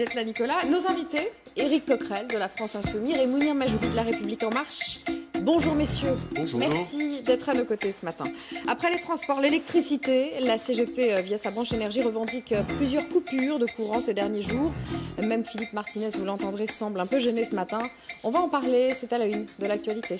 d'être là, Nicolas. Nos invités, Éric Coquerel de la France Insoumise et Mounir Majoubi de la République En Marche. Bonjour messieurs. Bonjour. Merci d'être à nos côtés ce matin. Après les transports, l'électricité, la CGT, euh, via sa branche énergie, revendique euh, plusieurs coupures de courant ces derniers jours. Même Philippe Martinez, vous l'entendrez, semble un peu gêné ce matin. On va en parler, c'est à la une de l'actualité.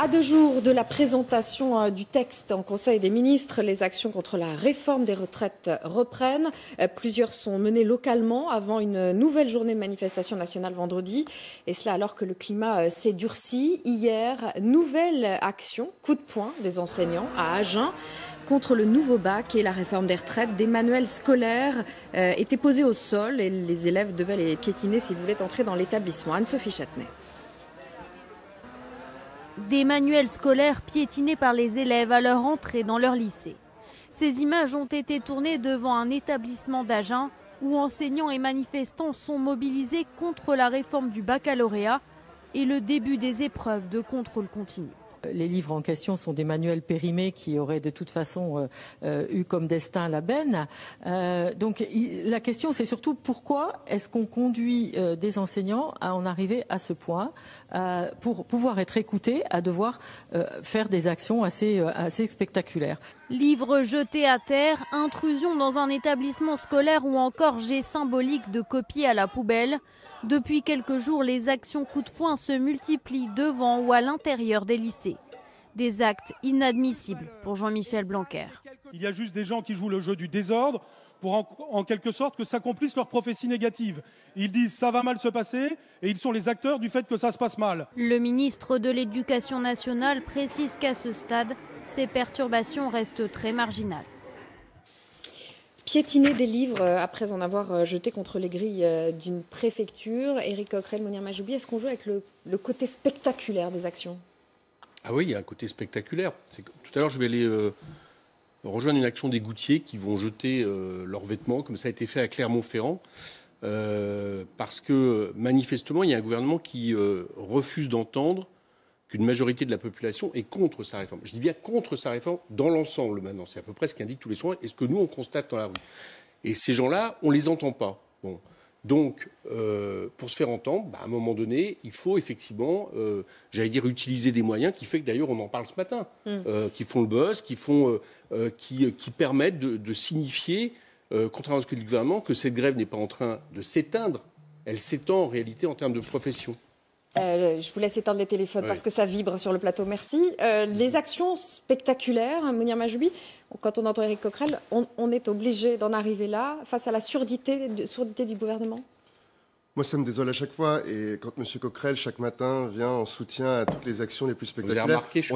À deux jours de la présentation euh, du texte en Conseil des ministres, les actions contre la réforme des retraites reprennent. Euh, Plusieurs sont menées localement avant une nouvelle journée de manifestation nationale vendredi. Et cela alors que le climat euh, s'est durci. Hier, nouvelle action, coup de poing des enseignants à Agen contre le nouveau bac et la réforme des retraites. Des manuels scolaires étaient posés au sol et les élèves devaient les piétiner s'ils voulaient entrer dans l'établissement. Anne-Sophie Châtenay. Des manuels scolaires piétinés par les élèves à leur entrée dans leur lycée. Ces images ont été tournées devant un établissement d'Agen où enseignants et manifestants sont mobilisés contre la réforme du baccalauréat et le début des épreuves de contrôle continu. Les livres en question sont des manuels périmés qui auraient de toute façon euh, euh, eu comme destin la benne. Euh, donc la question c'est surtout pourquoi est-ce qu'on conduit des enseignants à en arriver à ce point pour pouvoir être écoutés, à devoir faire des actions assez, assez spectaculaires. Livres jetés à terre, intrusion dans un établissement scolaire ou encore jet symbolique de copies à la poubelle. Depuis quelques jours, les actions coup de poing se multiplient devant ou à l'intérieur des lycées. Des actes inadmissibles pour Jean-Michel Blanquer. Il y a juste des gens qui jouent le jeu du désordre pour en, en quelque sorte que s'accomplisse leur prophétie négative. Ils disent ça va mal se passer et ils sont les acteurs du fait que ça se passe mal. Le ministre de l'Éducation nationale précise qu'à ce stade, ces perturbations restent très marginales. Piétiner des livres euh, après en avoir euh, jeté contre les grilles euh, d'une préfecture. Éric Coquerel, Mounir Majoubi, est-ce qu'on joue avec le, côté spectaculaire des actions? Ah oui, il y a un côté spectaculaire. Tout à l'heure, je vais rejoindre une action des gouttiers qui vont jeter leurs vêtements, comme ça a été fait à Clermont-Ferrand. Parce que manifestement, il y a un gouvernement qui refuse d'entendre qu'une majorité de la population est contre sa réforme. Je dis bien contre sa réforme dans l'ensemble maintenant. C'est à peu près ce qu'indique tous les soins et ce que nous, on constate dans la rue. Et ces gens-là, on les entend pas. Bon. Donc, euh, pour se faire entendre, bah, à un moment donné, il faut effectivement, euh, j'allais dire, utiliser des moyens qui fait que d'ailleurs on en parle ce matin, euh, qui font le buzz, qui, font, qui, qui permettent de, de signifier, contrairement à ce que dit le gouvernement, que cette grève n'est pas en train de s'éteindre, elle s'étend en réalité en termes de profession. Euh, Je vous laisse éteindre les téléphones parce que ça vibre sur le plateau. Merci. Euh, les actions spectaculaires, hein, Mounir Majoubi, quand on entend Éric Coquerel, on, on est obligé d'en arriver là face à la surdité, de- surdité du gouvernement? Moi, ça me désole à chaque fois. Et quand M. Coquerel, chaque matin, vient en soutien à toutes les actions les plus Vous avez spectaculaires, remarqué, je suis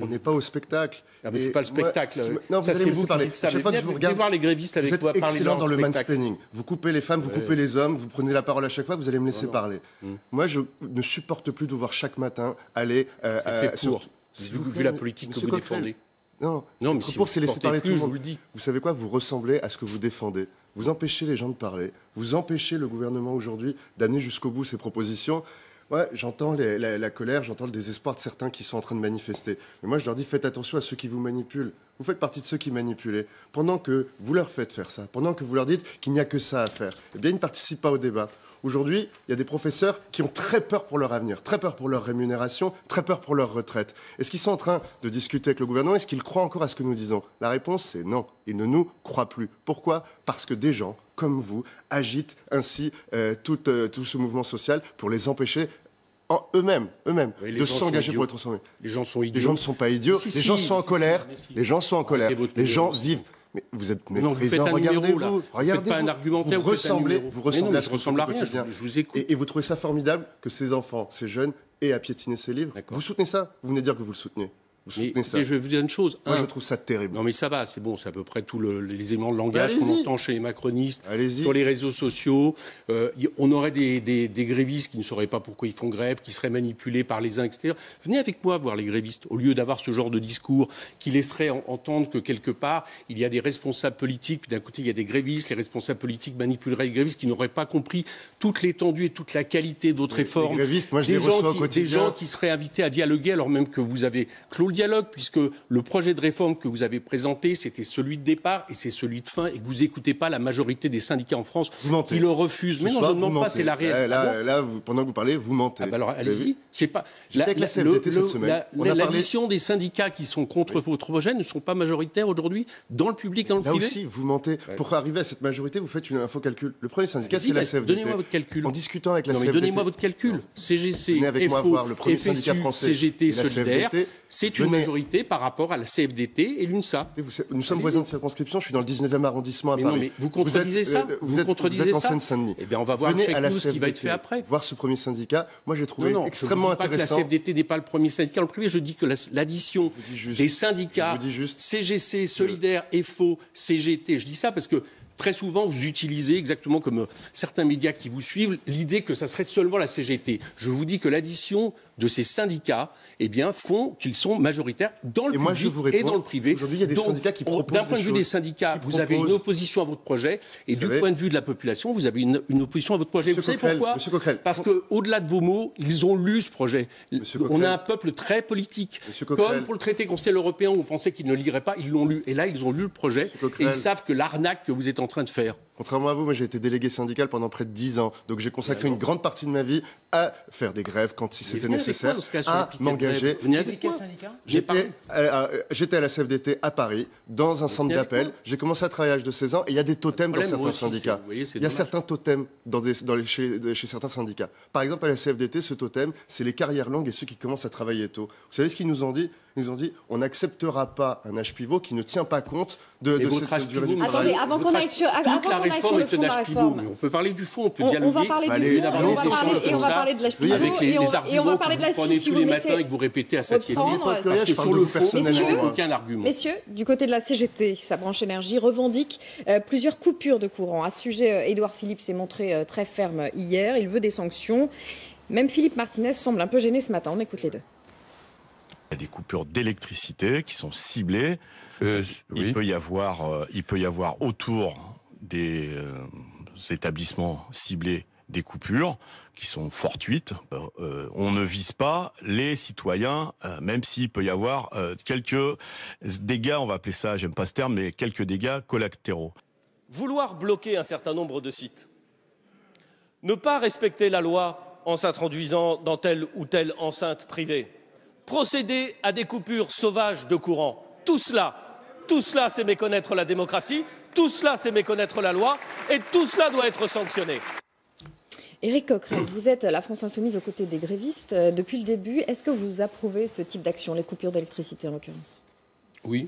on n'est pas au spectacle. Ah, mais c'est pas le spectacle. Non, ça, vous allez me vous parler. ça. Chaque Mais fois que je vous regarde, voir les grévistes avec vous êtes parler excellent dans le mansplaining. Vous coupez les femmes, vous Ouais. coupez les hommes, vous prenez la parole à chaque fois, vous allez me laisser parler. Mm. Moi, je ne supporte plus de voir chaque matin aller. euh, C'est euh, fait pour. Vu, la politique que vous défendez. Non, Non, mais si pour, c'est laisser parler plus, tout le monde. vous le dis. Vous savez quoi Vous ressemblez à ce que vous défendez. Vous empêchez les gens de parler. Vous empêchez le gouvernement aujourd'hui d'amener jusqu'au bout ses propositions. Ouais, j'entends la, la colère, j'entends le désespoir de certains qui sont en train de manifester. Mais moi, je leur dis, faites attention à ceux qui vous manipulent. Vous faites partie de ceux qui manipulent. Pendant que vous leur faites faire ça, pendant que vous leur dites qu'il n'y a que ça à faire, eh bien, ils ne participent pas au débat. Aujourd'hui, il y a des professeurs qui ont très peur pour leur avenir, très peur pour leur rémunération, très peur pour leur retraite. Est-ce qu'ils sont en train de discuter avec le gouvernement? Est-ce qu'ils croient encore à ce que nous disons? La réponse, c'est non. Ils ne nous croient plus. Pourquoi? Parce que des gens comme vous agitent ainsi euh, tout, euh, tout ce mouvement social pour les empêcher en eux-mêmes, eux-mêmes, Oui, de s'engager pour être transformés. Les gens sont idiots. Les gens ne sont pas idiots, Si, les si, gens sont en colère, si, mais si. les gens sont en colère, les gens vivent. Mais vous êtes vous faites méprisant, numéro, là. Vous regardez faites pas un argumentaire, vous vous faites un ressemblez, vous ressemblez non, à ce que vous ressemble faites à au rien, quotidien. je- je vous écoute. Et, et vous trouvez ça formidable que ces enfants, ces jeunes, aient à piétiner ces livres. Vous soutenez ça? Vous venez dire que vous le soutenez Vous Mais soutenez ça écoutez, je vais vous dire une chose. Moi, Un, je trouve ça terrible. Non mais ça va, c'est bon, c'est à peu près tous le- les éléments de langage Bah, qu'on entend chez les macronistes, Allez-y. sur les réseaux sociaux. Euh, on aurait des, des- des grévistes qui ne sauraient pas pourquoi ils font grève, qui seraient manipulés par les uns, etc. Venez avec moi voir les grévistes, au lieu d'avoir ce genre de discours qui laisserait en- entendre que quelque part, il y a des responsables politiques, puis d'un côté, il y a des grévistes, les responsables politiques manipuleraient les grévistes qui n'auraient pas compris toute l'étendue et toute la qualité de votre Les- grévistes, moi, je des les gens reçois au qui, quotidien. Des gens qui seraient invités à dialoguer alors même que vous avez clos le dialogue, puisque le projet de réforme que vous avez présenté, c'était celui de départ et c'est celui de fin, et que vous n'écoutez pas la majorité des syndicats en France qui le refusent. mais non, je ne demande pas, c'est la réalité. Là, ah là, pendant que vous parlez, vous mentez. Ah bah alors allez-y. C'est pas. La, la, CFDT cette semaine. L'addition des syndicats qui sont contre votre projet ne sont pas majoritaires aujourd'hui dans le public et dans le privé. Là aussi, vous mentez. Pour arriver à cette majorité, vous faites une info calcul. Le premier syndicat, c'est la CFDT. Donnez-moi votre calcul. En discutant avec la CFDT. Donnez-moi votre calcul. CGC, FO, FSU, CGT, Solidaire. C'est une majorité par rapport à la CFDT et l'UNSA. Nous sommes voisins de circonscription. Je suis dans le 19e arrondissement à Paris. vous contredisez ça Vous êtes en Seine-Saint-Denis. Eh bien, on va voir ce qui va être fait après. Voir ce premier syndicat. Moi, j'ai trouvé extrêmement intéressant. Je ne dis pas que la CFDT n'est pas le premier syndicat le privé. Je dis que l'addition des syndicats, CGC, Solidaire, FO, CGT, je dis ça parce que très souvent, vous utilisez, exactement comme euh, certains médias qui vous suivent, l'idée que ça serait seulement la CGT. Je vous dis que l'addition de ces syndicats eh bien, font qu'ils sont majoritaires dans le et public et dans le privé. Aujourd'hui, il y a des syndicats qui proposent D'un point de vue des syndicats, vous avez une opposition à votre projet, et du point de vue de la population, vous avez une, opposition à votre projet. vous savez pourquoi Parce qu'au-delà de vos mots, ils ont lu ce projet. On a un peuple très politique. Comme pour le traité conseil européen, où on pensait qu'ils ne liraient pas, ils l'ont lu. Et là, ils ont lu le projet, et ils savent que l'arnaque que vous êtes en train de faire, Contrairement à vous, moi j'ai été délégué syndical pendant près de 10 ans. Donc j'ai consacré une grande partie de ma vie à faire des grèves quand si c'était nécessaire, à m'engager. J'étais à, la CFDT à Paris, dans un centre d'appel. J'ai commencé à travailler à l'âge de 16 ans et il y a des totems dans certains syndicats. il y a certains totems dans chez, chez, certains syndicats. Par exemple, à la CFDT, ce totem, c'est les carrières longues et ceux qui commencent à travailler tôt. Vous savez ce qu'ils nous ont dit? Nous ont dit on n'acceptera pas un âge pivot qui ne tient pas compte de, de cette durée du travail. Attendez, avant qu'on aille sur, réforme est un âge pivot. on peut parler du fond, on peut dialoguer. On va parler du fond, on va parler, et on va parler de l'âge pivot. Avec les, les arguments et on va parler de la suite, si tous les matins et que vous répétez à satiété. Parce que sur le fond, il n'y a aucun argument. Messieurs, du côté de la CGT, sa branche énergie, revendique euh, plusieurs coupures de courant. À ce sujet, euh, Édouard Philippe s'est montré euh, très ferme hier. Il veut des sanctions. Même Philippe Martinez semble un peu gêné ce matin. On écoute les deux. Il y a des coupures d'électricité qui sont ciblées. il, peut y avoir, il peut y avoir autour des établissements ciblés des coupures qui sont fortuites. Euh, on ne vise pas les citoyens, euh, même s'il peut y avoir euh, quelques dégâts, on va appeler ça, j'aime pas ce terme, mais quelques dégâts collatéraux. Vouloir bloquer un certain nombre de sites, ne pas respecter la loi en s'introduisant dans telle ou telle enceinte privée, procéder à des coupures sauvages de courant, tout cela, tout cela, c'est méconnaître la démocratie, tout cela, c'est méconnaître la loi, et tout cela doit être sanctionné. Éric Coquerel, vous êtes la France Insoumise aux côtés des grévistes euh, depuis le début. Est-ce que vous approuvez ce type d'action, les coupures d'électricité en l'occurrence? Oui.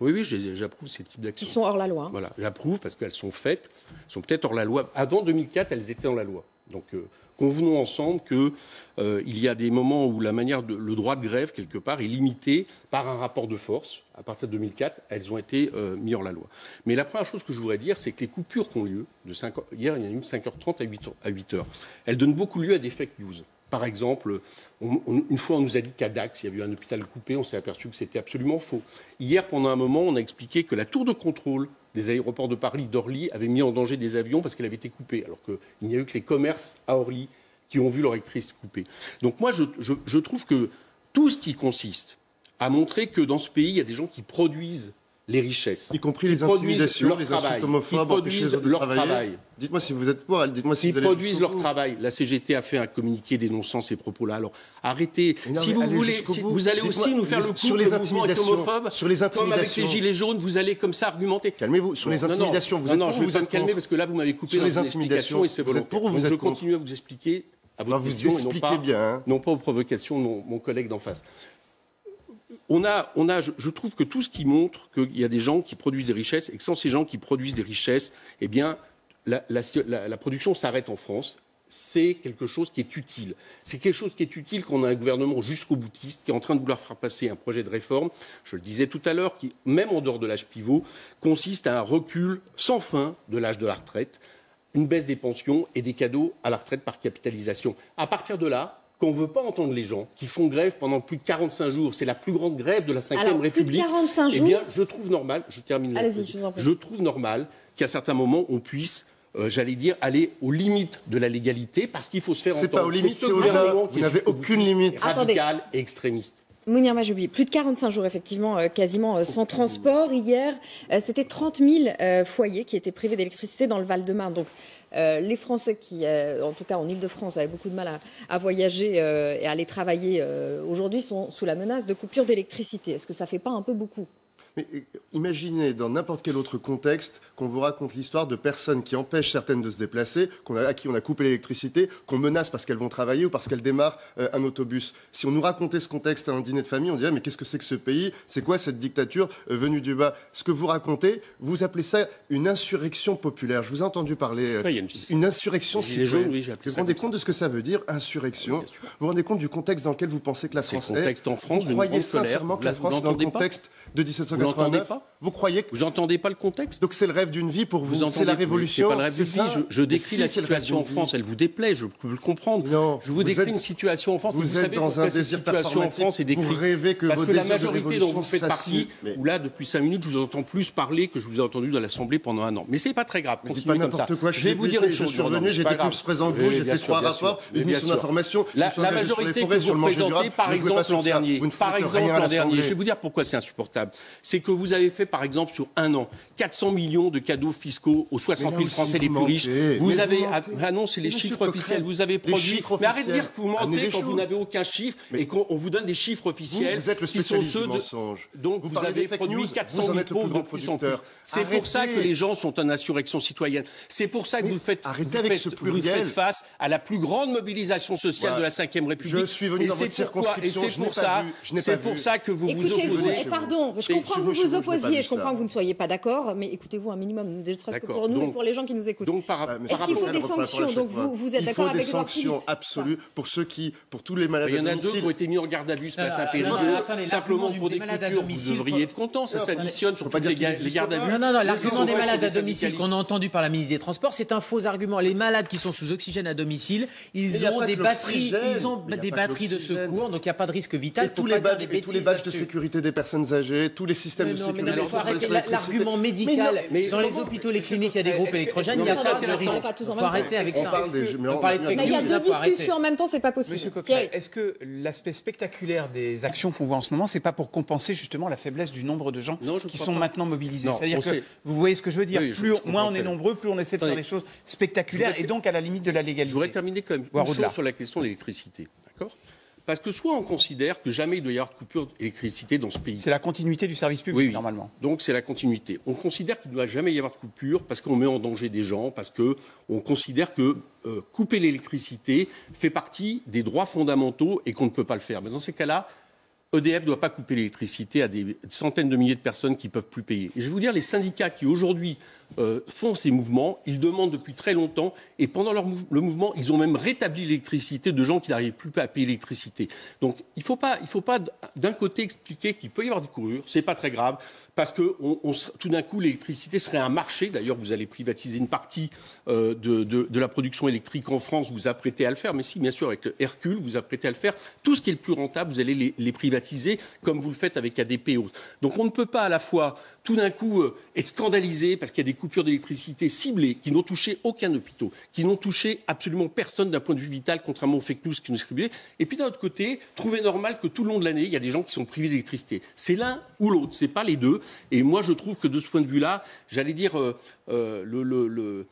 Oui, oui, j'approuve ces types d'actions. Qui sont hors la loi. Voilà, j'approuve parce qu'elles sont faites, sont peut-être hors la loi. Avant 2004, elles étaient dans la loi. Donc, euh, convenons ensemble qu'il euh, y a des moments où la manière de, le droit de grève, quelque part, est limité par un rapport de force. À partir de 2004, elles ont été euh, mises en la loi. Mais la première chose que je voudrais dire, c'est que les coupures qui ont lieu, de 5 hier il y en a eu 5h30 à 8h, à 8h, elles donnent beaucoup lieu à des fake news. Par exemple, une fois, on nous a dit qu'à Dax, il y avait un hôpital coupé, on s'est aperçu que c'était absolument faux. Hier, pendant un moment, on a expliqué que la tour de contrôle des aéroports de Paris, d'Orly, avait mis en danger des avions parce qu'elle avait été coupée, alors qu'il n'y a eu que les commerces à Orly qui ont vu leur électricité coupée. Donc moi, je, trouve que tout ce qui consiste à montrer que dans ce pays, il y a des gens qui produisent les richesses. Y compris les intimidations, les insultes homophobes, produisent leur travail. Dites-moi si vous êtes pour, dites-moi si Ils produisent leur travail. La CGT a fait un communiqué dénonçant ces propos-là. Alors arrêtez. si vous voulez, vous allez aussi nous faire le coup sur les intimidations, homophobes, sur les intimidations. Comme avec les gilets jaunes, vous allez comme ça argumenter. Calmez-vous. Sur les intimidations, vous êtes pour je vous êtes calmer parce que là vous m'avez coupé sur les intimidations et c'est volontaire. Vous êtes pour ou vous êtes Je continue à vous expliquer à votre vous expliquez bien. Hein. Non pas aux provocations de mon, collègue d'en face. On a, on a, je, trouve que tout ce qui montre qu'il y a des gens qui produisent des richesses et que sans ces gens qui produisent des richesses, eh bien, la, production s'arrête en France. C'est quelque chose qui est utile. C'est quelque chose qui est utile quand on a un gouvernement jusqu'au boutiste qui est en train de vouloir faire passer un projet de réforme, je le disais tout à l'heure, qui, même en dehors de l'âge pivot, consiste à un recul sans fin de l'âge de la retraite une baisse des pensions et des cadeaux à la retraite par capitalisation. À partir de là, quand on ne veut pas entendre les gens qui font grève pendant plus de 45 jours, c'est la plus grande grève de la Ve République. Plus de 45 jours. Eh bien, je trouve normal, je termine là. Je, je, trouve normal qu'à certains moments, on puisse euh, j'allais dire, aller aux limites de la légalité, parce qu'il faut se faire entendre. C'est pas aux limites, c'est au Vous n'avez aucune limite. Radical et extrémiste. Mounir Majoubi, plus de 45 jours effectivement, euh, quasiment euh, sans transport. Hier, c'était 30 000 foyers qui étaient privés d'électricité dans le Val-de-Marne. Donc les Français qui, en tout cas en Ile-de-France, avaient beaucoup de mal à, voyager et à aller travailler aujourd'hui sont sous la menace de coupure d'électricité. Est-ce que ça fait pas un peu beaucoup? Mais euh, imaginez dans n'importe quel autre contexte qu'on vous raconte l'histoire de personnes qui empêchent certaines de se déplacer, qu'on a, à qui on a coupé l'électricité, qu'on menace parce qu'elles vont travailler ou parce qu'elles démarrent euh, un autobus. Si on nous racontait ce contexte à un dîner de famille, on dirait mais qu'est-ce que c'est que ce pays? C'est quoi cette dictature euh, venue du bas? Ce que vous racontez, vous appelez ça une insurrection populaire. Je vous ai entendu parler une, insurrection citoyenne. Vous vous rendez compte de ce que ça veut dire insurrection? Vous vous rendez compte du contexte dans lequel vous pensez que la France est, est? en France, vous croyez sincèrement que la France est dans le contexte de 1790 89. Pas vous croyez que... Vous entendez pas le contexte? Donc c'est le rêve d'une vie pour vous. vous c'est la révolution. C'est. Je, décris la situation en France. Elle vous déplaît. Je peux le comprendre. Non, je vous, décris une situation en France. Vous, êtes savez dans un situation en France est décrite. Vous rêvez que parce que la majorité dont vous faites partie, où là depuis cinq minutes, je vous entends plus parler que je vous ai entendu dans l'Assemblée pendant un an. Mais c'est pas très grave. Continuez pas comme ça. Quoi, je vais vous dire une chose. Je suis revenu. J'étais plus présent que vous. J'ai fait trois rapports, une mission d'information. La majorité que vous présentez, par exemple l'an dernier, par exemple l'an dernier, je vais vous dire pourquoi c'est insupportable. C'est que vous avez fait, par exemple, sur un an, 400 millions de cadeaux fiscaux aux 60 000 Français les plus riches. Vous avez annoncé les chiffres officiels, vous avez produit. Mais arrêtez de dire que vous mentez quand vous n'avez aucun chiffre et qu'on vous donne des chiffres officiels vous, êtes le qui sont ceux de. Donc vous, avez produit 400 000 pauvres de plus en plus. C'est pour ça que les gens sont en insurrection citoyenne. C'est pour ça que vous faites, vous faites face à la plus grande mobilisation sociale de la Ve République. Je suis venu dans votre circonscription. Et c'est pour ça, c'est pour ça que vous vous opposez. Pardon, je comprends que vous vous opposiez, je comprends que vous ne soyez pas d'accord, mais écoutez-vous un minimum, ne serait-ce que pour nous et pour les gens qui nous écoutent. Donc, par, Est-ce qu'il faut des sanctions Donc, vous, vous êtes d'accord avec Il faut des sanctions absolues pour ceux qui, pour tous les malades à domicile. Il y en a deux qui ont été mis en garde à vue ce matin, simplement pour des coutures. Vous devriez être content, ça s'additionne sur toutes les gardes à vue. Non, non, non, l'argument des malades à domicile qu'on a entendu par la ministre des Transports, c'est un faux argument. Les malades qui sont sous oxygène à domicile, ils ont des batteries, ils ont des batteries de secours, donc il n'y a pas de risque vital. Et tous les badges de sécurité des personnes âgées, tous les systèmes de sécurité. L'argument médical dans les hôpitaux, les cliniques, il y a des groupes électrogènes, il n'y a pas de risque. Il faut arrêter avec ça. Mais il y a deux discussions en même temps, c'est pas possible. Monsieur Coquerel, est-ce que l'aspect spectaculaire des actions qu'on voit en ce moment, c'est pas pour compenser justement la faiblesse du nombre de gens qui sont maintenant mobilisés? C'est-à-dire que vous voyez ce que je veux dire. Plus moins on est nombreux, plus on essaie de faire des choses spectaculaires et donc à la limite de la légalité. Je voudrais terminer quand même une chose sur la question de l'électricité. D'accord? Parce que soit on considère que jamais il doit y avoir de coupure d'électricité dans ce pays. C'est la continuité du service public, oui, normalement. Donc c'est la continuité. On considère qu'il ne doit jamais y avoir de coupure parce qu'on met en danger des gens, parce qu'on considère que euh, couper l'électricité fait partie des droits fondamentaux et qu'on ne peut pas le faire. Mais dans ces cas-là, EDF ne doit pas couper l'électricité à des centaines de milliers de personnes qui ne peuvent plus payer. Et je vais vous dire, les syndicats qui aujourd'hui euh, font ces mouvements. Ils demandent depuis très longtemps, et pendant le mouvement, ils ont même rétabli l'électricité de gens qui n'arrivaient plus à payer l'électricité. Donc il ne faut pas, pas d'un côté expliquer qu'il peut y avoir des courures, c'est pas très grave, parce que tout d'un coup l'électricité serait un marché. D'ailleurs, vous allez privatiser une partie euh, de, la production électrique en France, vous vous apprêtez à le faire, mais si, bien sûr, avec Hercule, vous vous apprêtez à le faire. Tout ce qui est le plus rentable, vous allez les, les privatiser, comme vous le faites avec ADP et autres. Donc on ne peut pas à la fois tout d'un coup euh, être scandalisé parce qu'il y a des coupures d'électricité ciblées qui n'ont touché aucun hôpital, qui n'ont touché absolument personne d'un point de vue vital, contrairement aux fake news qui nous distribuaient. Et puis d'un autre côté, trouver normal que tout le long de l'année, il y a des gens qui sont privés d'électricité. C'est l'un ou l'autre, c'est pas les deux. Et moi, je trouve que de ce point de vue-là, j'allais dire, euh, euh,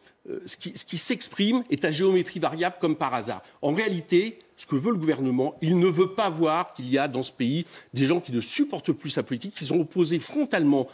qui, ce qui s'exprime est à géométrie variable comme par hasard. En réalité, ce que veut le gouvernement, il ne veut pas voir qu'il y a dans ce pays des gens qui ne supportent plus sa politique, qui sont opposés frontalement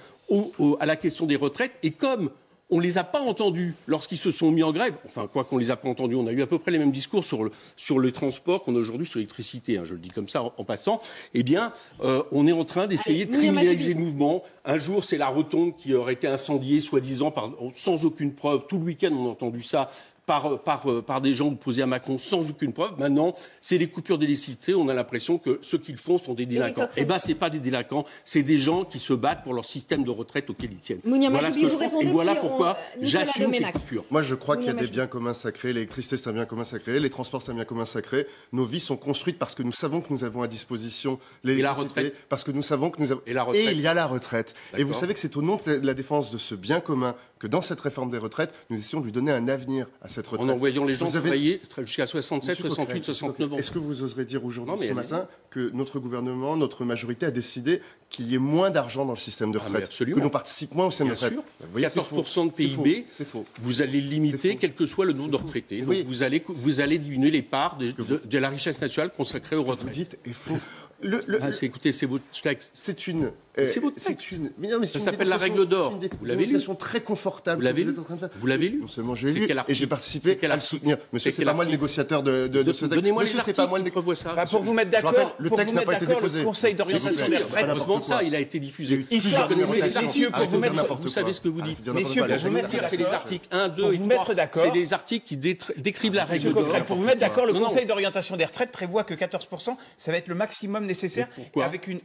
à la question des retraites. Et comme on ne les a pas entendus lorsqu'ils se sont mis en grève. Enfin, quoi qu'on ne les a pas entendus, on a eu à peu près les mêmes discours sur le, sur le transport qu'on a aujourd'hui sur l'électricité, hein, je le dis comme ça en, passant. Eh bien, euh, on est en train d'essayer de criminaliser le mouvement. Un jour, c'est la rotonde qui aurait été incendiée, soi-disant, sans aucune preuve. Tout le week-end, on a entendu ça par, par, euh, par, des gens opposés à Macron sans aucune preuve. Maintenant, c'est des coupures d'électricité. On a l'impression que ceux qu'ils font sont des délinquants. Eh bien, ce n'est pas des délinquants, c'est des gens qui se battent pour leur système de retraite auquel ils tiennent. voilà, ce que je Et voilà pourquoi j'assume ces coupures. Moi, je crois qu'il y a des biens communs sacrés. L'électricité, c'est un bien commun sacré. Les transports, c'est un bien commun sacré. Nos vies sont construites parce que nous savons que nous avons à disposition l'électricité. Parce que nous savons que nous avons... Et, la retraite. Et il y a la retraite. Et vous savez que c'est au nom de la défense de ce bien commun que dans cette réforme des retraites, nous essayons de lui donner un avenir à cette retraite. En envoyant les gens travailler jusqu'à 67, 68, 69 ans. Est-ce que vous oserez dire aujourd'hui, ce matin, que notre gouvernement, notre majorité a décidé qu'il y ait moins d'argent dans le système de ah, retraite, que l'on participe moins au système de retraite. Bien sûr. 14% de PIB, faux. vous allez limiter quel que soit le nombre de retraités. Donc vous, allez, vous allez diminuer les parts de, de, la richesse nationale consacrée aux retraites. Vous dites est faux. Le, ah, écoutez, c'est votre texte. C'est une. Euh, c'est votre texte. Une, mais non, mais ça s'appelle la règle d'or. Vous l'avez lu très confortable. Vous l'avez lu Vous l'avez lu Non seulement j'ai lu et j'ai participé à le soutenir. Monsieur, c'est pas moi le négociateur de, de, de ce texte. Donnez-moi Monsieur, c'est pas moi le négociateur. Bah, pour vous mettre d'accord, le texte n'a pas été déposé. Le Conseil d'orientation des retraites. Heureusement ça, il a été diffusé. Messieurs, pour vous mettre. Vous savez ce que vous dites. Messieurs, pour vous mettre c'est les articles 1, 2 et 3. C'est les articles qui décrivent la règle d'or. Pour vous mettre d'accord, le Conseil d'orientation des retraites prévoit que 14%, ça va être le maximum nécessaire avec une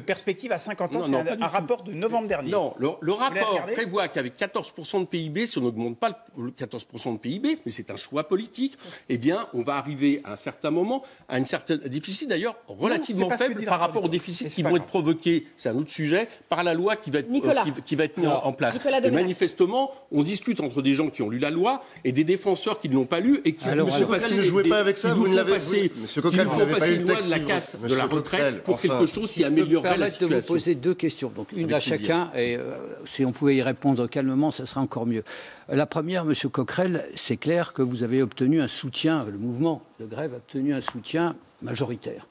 perspective à 50 ans. C'est un rapport de novembre dernier. Non, le, rapport prévoit qu'avec 14% de PIB, si on n'augmente pas le 14% de PIB, mais c'est un choix politique, eh bien, on va arriver à un certain moment à une certaine déficit, d'ailleurs relativement faible par rapport aux déficits qui vont être provoqués, c'est un autre sujet, par la loi qui va être, euh, qui, va être mise en, place. Et manifestement, on discute entre des gens qui ont lu la loi et des défenseurs qui ne l'ont pas lu et qui Alors, Monsieur Coquel, ne jouez pas avec ça, vous ne l'avez passer, Monsieur Coquel, vous n'avez pas eu le texte de la casse de la retraite pour quelque chose qui améliorerait la situation. Poser deux questions. Donc une à chacun, et euh, si on pouvait y répondre calmement, ça serait encore mieux. La première, Monsieur Coquerel, c'est clair que vous avez obtenu un soutien, le mouvement de grève a obtenu un soutien majoritaire.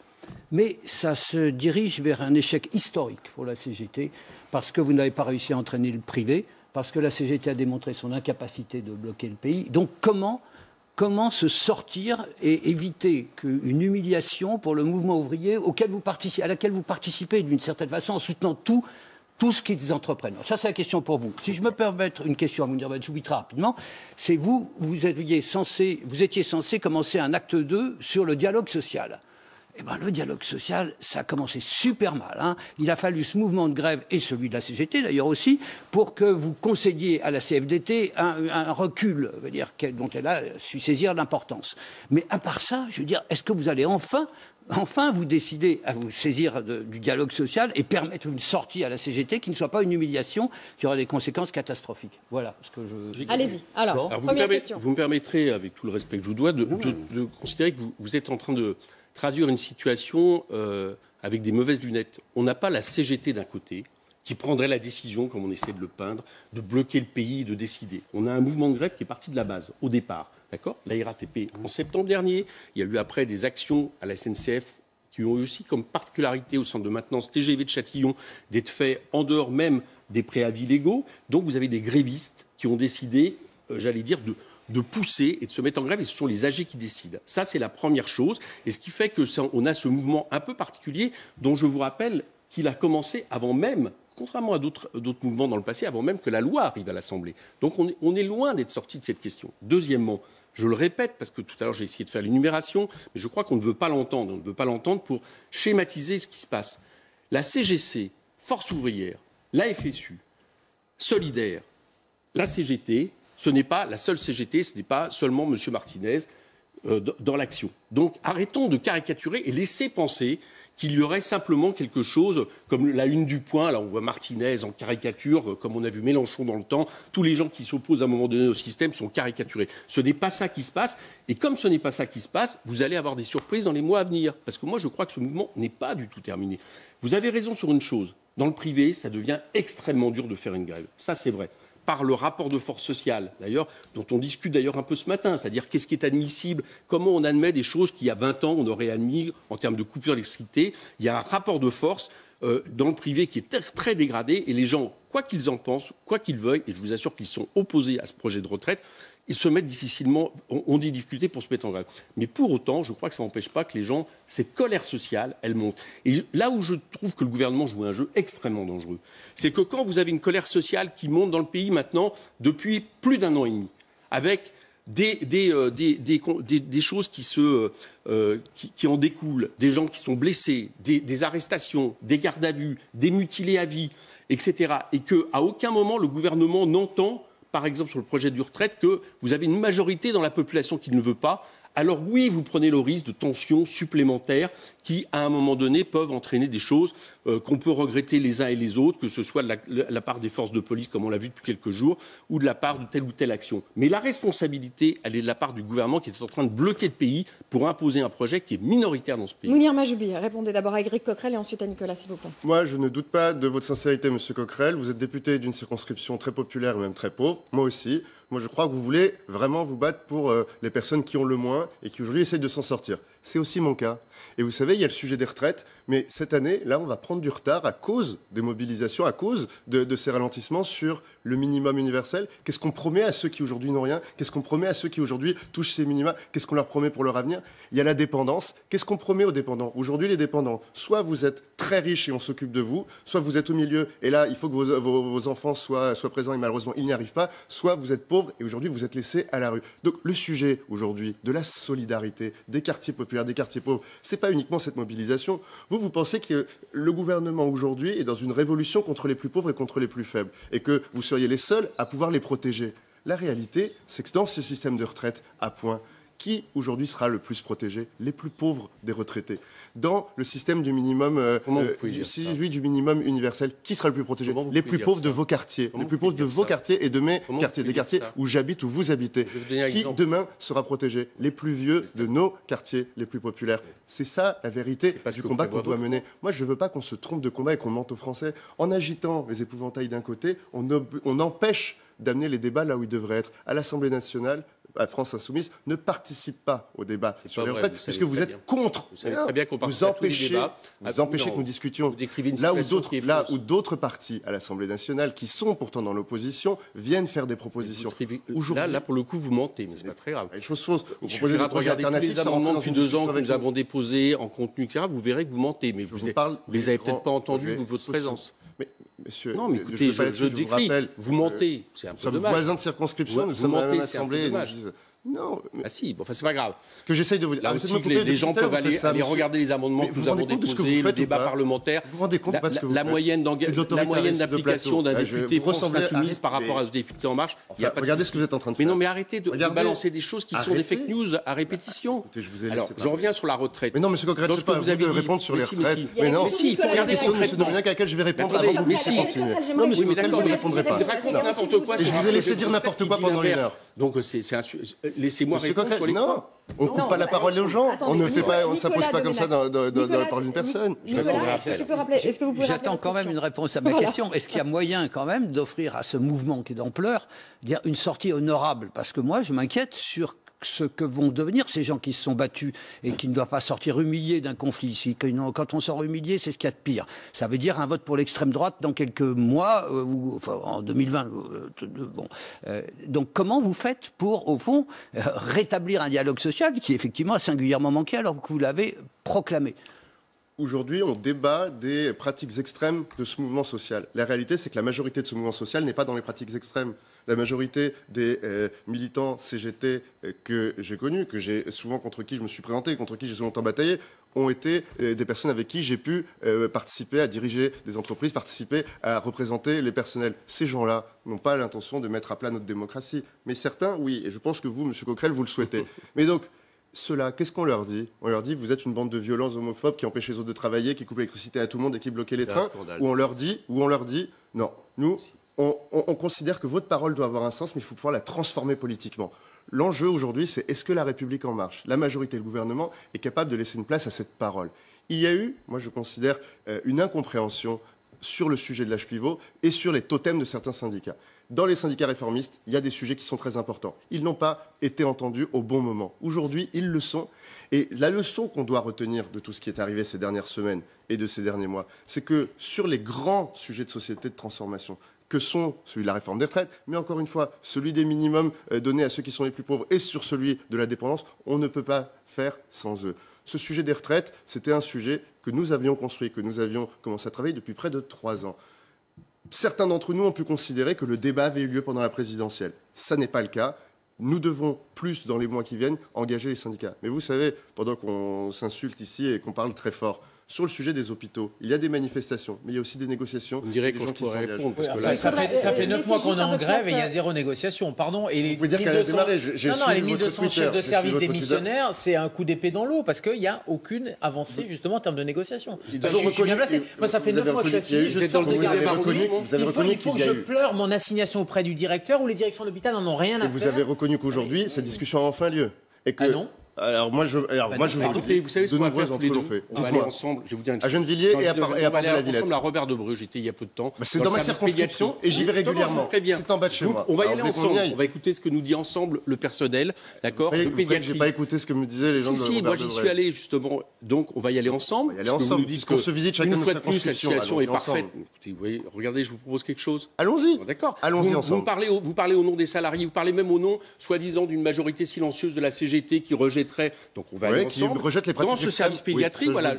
Mais ça se dirige vers un échec historique pour la CGT, parce que vous n'avez pas réussi à entraîner le privé, parce que la CGT a démontré son incapacité de bloquer le pays. Donc comment comment se sortir et éviter qu'une humiliation pour le mouvement ouvrier auquel vous à laquelle vous participez d'une certaine façon en soutenant tout, tout ce qu'ils entreprennent. Ça, c'est la question pour vous. Si je me permets une question à j'oublie très rapidement, c'est vous, vous, aviez censé, vous étiez censé commencer un acte 2 sur le dialogue social eh ben, le dialogue social, ça a commencé super mal. Hein. Il a fallu ce mouvement de grève, et celui de la CGT d'ailleurs aussi, pour que vous concédiez à la CFDT un, recul, veut dire, dont elle a su saisir l'importance. Mais à part ça, je veux dire, est-ce que vous allez enfin enfin vous décider à vous saisir du dialogue social et permettre une sortie à la CGT qui ne soit pas une humiliation qui aura des conséquences catastrophiques? Voilà ce que je. Allez-y. Alors, première question. Vous me permettrez, avec tout le respect que je vous dois, de, considérer que vous, êtes en train de traduire une situation euh, avec des mauvaises lunettes. On n'a pas la CGT d'un côté qui prendrait la décision, comme on essaie de le peindre, de bloquer le pays et de décider. On a un mouvement de grève qui est parti de la base, au départ. D'accord? La RATP, en septembre dernier, il y a eu après des actions à la SNCF qui ont eu aussi comme particularité au centre de maintenance TGV de Châtillon d'être faits en dehors même des préavis légaux. Donc vous avez des grévistes qui ont décidé, euh, j'allais dire, de, de pousser et de se mettre en grève, et ce sont les âgés qui décident. Ça, c'est la première chose, et ce qui fait que a ce mouvement un peu particulier, dont je vous rappelle qu'il a commencé avant même, contrairement à d'autres mouvements dans le passé, avant même que la loi arrive à l'Assemblée. Donc on est, on est loin d'être sorti de cette question. Deuxièmement, je le répète, parce que tout à l'heure j'ai essayé de faire l'énumération, mais je crois qu'on ne veut pas l'entendre. On ne veut pas l'entendre pour schématiser ce qui se passe. La CGC, Force ouvrière, la FSU, Solidaire, la CGT, ce n'est pas la seule CGT, ce n'est pas seulement M. Martinez euh, dans l'action. Donc arrêtons de caricaturer et laissez penser qu'il y aurait simplement quelque chose comme la une du point. Là, on voit Martinez en caricature, euh, comme on a vu Mélenchon dans le temps. Tous les gens qui s'opposent à un moment donné au système sont caricaturés. Ce n'est pas ça qui se passe. Et comme ce n'est pas ça qui se passe, vous allez avoir des surprises dans les mois à venir. Parce que moi, je crois que ce mouvement n'est pas du tout terminé. Vous avez raison sur une chose. Dans le privé, ça devient extrêmement dur de faire une grève. Ça, c'est vrai par le rapport de force sociale, d'ailleurs, dont on discute d'ailleurs un peu ce matin, c'est-à-dire qu'est-ce qui est admissible, comment on admet des choses qu'il y a 20 ans on aurait admis en termes de coupure d'électricité. Il y a un rapport de force euh, dans le privé qui est très dégradé et les gens, quoi qu'ils en pensent, quoi qu'ils veuillent, et je vous assure qu'ils sont opposés à ce projet de retraite, ils se mettent difficilement, ont des difficultés pour se mettre en grève. Mais pour autant, je crois que ça n'empêche pas que les gens, cette colère sociale, elle monte. Et là où je trouve que le gouvernement joue un jeu extrêmement dangereux, c'est que quand vous avez une colère sociale qui monte dans le pays maintenant depuis plus d'un an et demi, avec des, euh, choses qui, se, euh, qui, en découlent, des gens qui sont blessés, des, arrestations, des gardes à vue, des mutilés à vie, etc., et qu'à aucun moment le gouvernement n'entend par exemple sur le projet de retraite, que vous avez une majorité dans la population qui ne le veut pas, alors oui, vous prenez le risque de tensions supplémentaires qui, à un moment donné, peuvent entraîner des choses euh, qu'on peut regretter les uns et les autres, que ce soit de la, part des forces de police, comme on l'a vu depuis quelques jours, ou de la part de telle ou telle action. Mais la responsabilité, elle est de la part du gouvernement qui est en train de bloquer le pays pour imposer un projet qui est minoritaire dans ce pays. Mounir Majoubi, répondez d'abord à Éric Coquerel et ensuite à Nicolas, s'il vous plaît. Moi, je ne doute pas de votre sincérité, Monsieur Coquerel. Vous êtes député d'une circonscription très populaire et même très pauvre. Moi aussi. Moi, je crois que vous voulez vraiment vous battre pour euh, les personnes qui ont le moins et qui aujourd'hui essayent de s'en sortir. C'est aussi mon cas. Et vous savez, il y a le sujet des retraites, mais cette année, là, on va prendre du retard à cause des mobilisations, à cause de, ces ralentissements sur le minimum universel. Qu'est-ce qu'on promet à ceux qui aujourd'hui n'ont rien? Qu'est-ce qu'on promet à ceux qui aujourd'hui touchent ces minima? Qu'est-ce qu'on leur promet pour leur avenir? Il y a la dépendance. Qu'est-ce qu'on promet aux dépendants? Aujourd'hui, les dépendants, soit vous êtes très riches et on s'occupe de vous, soit vous êtes au milieu et là, il faut que vos, enfants soient, soient présents et malheureusement, ils n'y arrivent pas, soit vous êtes pauvres et aujourd'hui, vous êtes laissés à la rue. Donc, le sujet aujourd'hui de la solidarité des quartiers populaires, des quartiers pauvres, ce n'est pas uniquement cette mobilisation. Vous, vous pensez que le gouvernement aujourd'hui est dans une révolution contre les plus pauvres et contre les plus faibles, et que vous seriez les seuls à pouvoir les protéger. La réalité, c'est que dans ce système de retraite à point, qui aujourd'hui sera le plus protégé Les plus pauvres des retraités. Dans le système du minimum, euh, euh du minimum universel, qui sera le plus protégé? Les plus pauvres de vos quartiers, les plus pauvres de vos quartiers et de mes quartiers, des quartiers où j'habite, où vous habitez. Qui demain sera protégé Les plus vieux de nos quartiers les plus populaires. C'est ça la vérité du combat qu'on doit mener. Moi, je ne veux pas qu'on se trompe de combat et qu'on mente aux Français. En agitant les épouvantails d'un côté, on, on empêche d'amener les débats là où ils devraient être. À l'Assemblée nationale, la France Insoumise ne participe pas au débat sur les retraites, puisque vous êtes contre. Vous savez très bien qu'on vous empêchez, vous empêchez que nous discutions. Là où d'autres, là où d'autres partis à l'Assemblée nationale, qui sont pourtant dans l'opposition, viennent faire des propositions. Là, là, pour le coup, vous mentez, mais c'est pas très grave. Les choses fausses. Vous proposez des projets alternatifs. les amendements depuis deux ans que nous avons déposés en contenu, etc. Vous verrez que vous mentez, mais vous ne les avez peut-être pas entendus, votre présence. Monsieur, non, mais écoutez, je, je, décris. Vous, vous mentez. C'est un peu dommage. Nous sommes voisins de circonscription, nous sommes à la même assemblée. Non. Mais... Ah si, bon, enfin c'est pas grave. Ce que j'essaye de vous dire. Là ah, aussi, les, les, gens peuvent aller, aller regarder les amendements que nous avons déposés, le débat parlementaire. Vous vous rendez compte la, que la, moyenne d'application d'un député France Insoumise par rapport à un député En Marche. Il y a pas regardez ce que vous êtes en train de faire. Mais non, mais arrêtez de balancer des choses qui sont des fake news à répétition. Alors, je reviens sur la retraite. Mais non, Monsieur Coquerel, je pas vous de répondre sur les retraites. Mais non. Mais si, il faut regarder retraites. à laquelle je vais répondre avant que vous puissiez continuer. Non, Monsieur Coquerel, vous ne répondrez pas. je vous ai laissé dire n'importe quoi pendant une heure. Donc, laissez-moi répondre non. On ne coupe pas la parole aux gens. on ne fait pas, on s'impose pas comme ça dans, la parole d'une personne. J'attends quand même une réponse à ma question. Est-ce qu'il y a moyen quand même d'offrir à ce mouvement qui est d'ampleur une sortie honorable? Parce que moi, je m'inquiète sur ce que vont devenir ces gens qui se sont battus et qui ne doivent pas sortir humiliés d'un conflit. Quand on sort humilié, c'est ce qu'il y a de pire. Ça veut dire un vote pour l'extrême droite dans quelques mois, euh, en 2020. Euh. Euh, donc comment vous faites pour, au fond, rétablir un dialogue social qui effectivement a singulièrement manqué alors que vous l'avez proclamé? Aujourd'hui, on débat des pratiques extrêmes de ce mouvement social. La réalité, c'est que la majorité de ce mouvement social n'est pas dans les pratiques extrêmes la majorité des euh, militants CGT euh, que j'ai connus, que j'ai souvent contre qui je me suis présenté, contre qui j'ai souvent bataillé, ont été euh, des personnes avec qui j'ai pu participer à diriger des entreprises, participer à représenter les personnels. Ces gens-là n'ont pas l'intention de mettre à plat notre démocratie. Mais certains, oui. Et je pense que vous, M. Coquerel, vous le souhaitez. Mais donc, ceux-là, qu'est-ce qu'on leur dit? On leur dit, vous êtes une bande de violents homophobes qui empêchent les autres de travailler, qui coupent l'électricité à tout le monde et qui bloquent les trains? Ou on leur dit, ou on leur dit, non, nous, on, considère que votre parole doit avoir un sens, mais il faut pouvoir la transformer politiquement. L'enjeu aujourd'hui, c'est est-ce que la République en marche, la majorité, le gouvernement, est capable de laisser une place à cette parole Il y a eu, moi je considère, euh, une incompréhension sur le sujet de l'âge pivot et sur les totems de certains syndicats. Dans les syndicats réformistes, il y a des sujets qui sont très importants. Ils n'ont pas été entendus au bon moment. Aujourd'hui, ils le sont. Et la leçon qu'on doit retenir de tout ce qui est arrivé ces dernières semaines et de ces derniers mois, c'est que sur les grands sujets de société de transformation, que sont celui de la réforme des retraites, mais encore une fois, celui des minimums euh, donnés à ceux qui sont les plus pauvres et sur celui de la dépendance, on ne peut pas faire sans eux. Ce sujet des retraites, c'était un sujet que nous avions construit, que nous avions commencé à travailler depuis près de trois ans. Certains d'entre nous ont pu considérer que le débat avait eu lieu pendant la présidentielle. Ça n'est pas le cas. Nous devons plus, dans les mois qui viennent, engager les syndicats. Mais vous savez, pendant qu'on s'insulte ici et qu'on parle très fort, sur le sujet des hôpitaux. Il y a des manifestations, mais il y a aussi des négociations. On dirait qu'on pourrait répondre. Parce que là, ça, fait, ça fait 9 mois qu'on est en grève et il y a zéro négociation. Pardon. Et les Vous pouvez dire qu'elle a démarré. Non, non, les 1200 chefs de service démissionnaires, c'est un coup d'épée dans l'eau parce qu'il n'y a aucune avancée justement en termes de négociation. Je suis bien placé. Moi, ça fait 9 mois que je suis assis, je sors de garde Il faut que je pleure mon assignation auprès du directeur ou les directions d'hôpital n'en ont rien à faire. Vous avez reconnu qu'aujourd'hui, cette discussion a enfin lieu. Et que, ah non alors moi je, alors bah, moi je écoutez, vous savez ce qu'on va faire tous les deux On va aller ensemble. Je vais vous dire une à Gennevilliers et à, par, et à la Villette. ensemble à Robert Debreu. J'étais il y a peu de temps. Bah, c'est dans, ma circonscription et j'y vais régulièrement. C'est en bas de chez moi. On va y aller ensemble. On va écouter ce que nous dit ensemble le personnel, d'accord Le pédiatrie. J'ai pas écouté ce que me disaient les gens de Si, moi j'y suis allé justement. Donc on va y aller ensemble. On va y aller ensemble. Qu'on se visite chacun de plus La situation est parfaite. Regardez, je vous propose quelque chose. Allons-y. D'accord. Allons-y ensemble. Vous parlez au nom des salariés. Vous parlez même au nom, soi-disant, d'une majorité silencieuse de la CGT qui Donc on va aller ensemble. Dans ce service pédiatrique, voilà,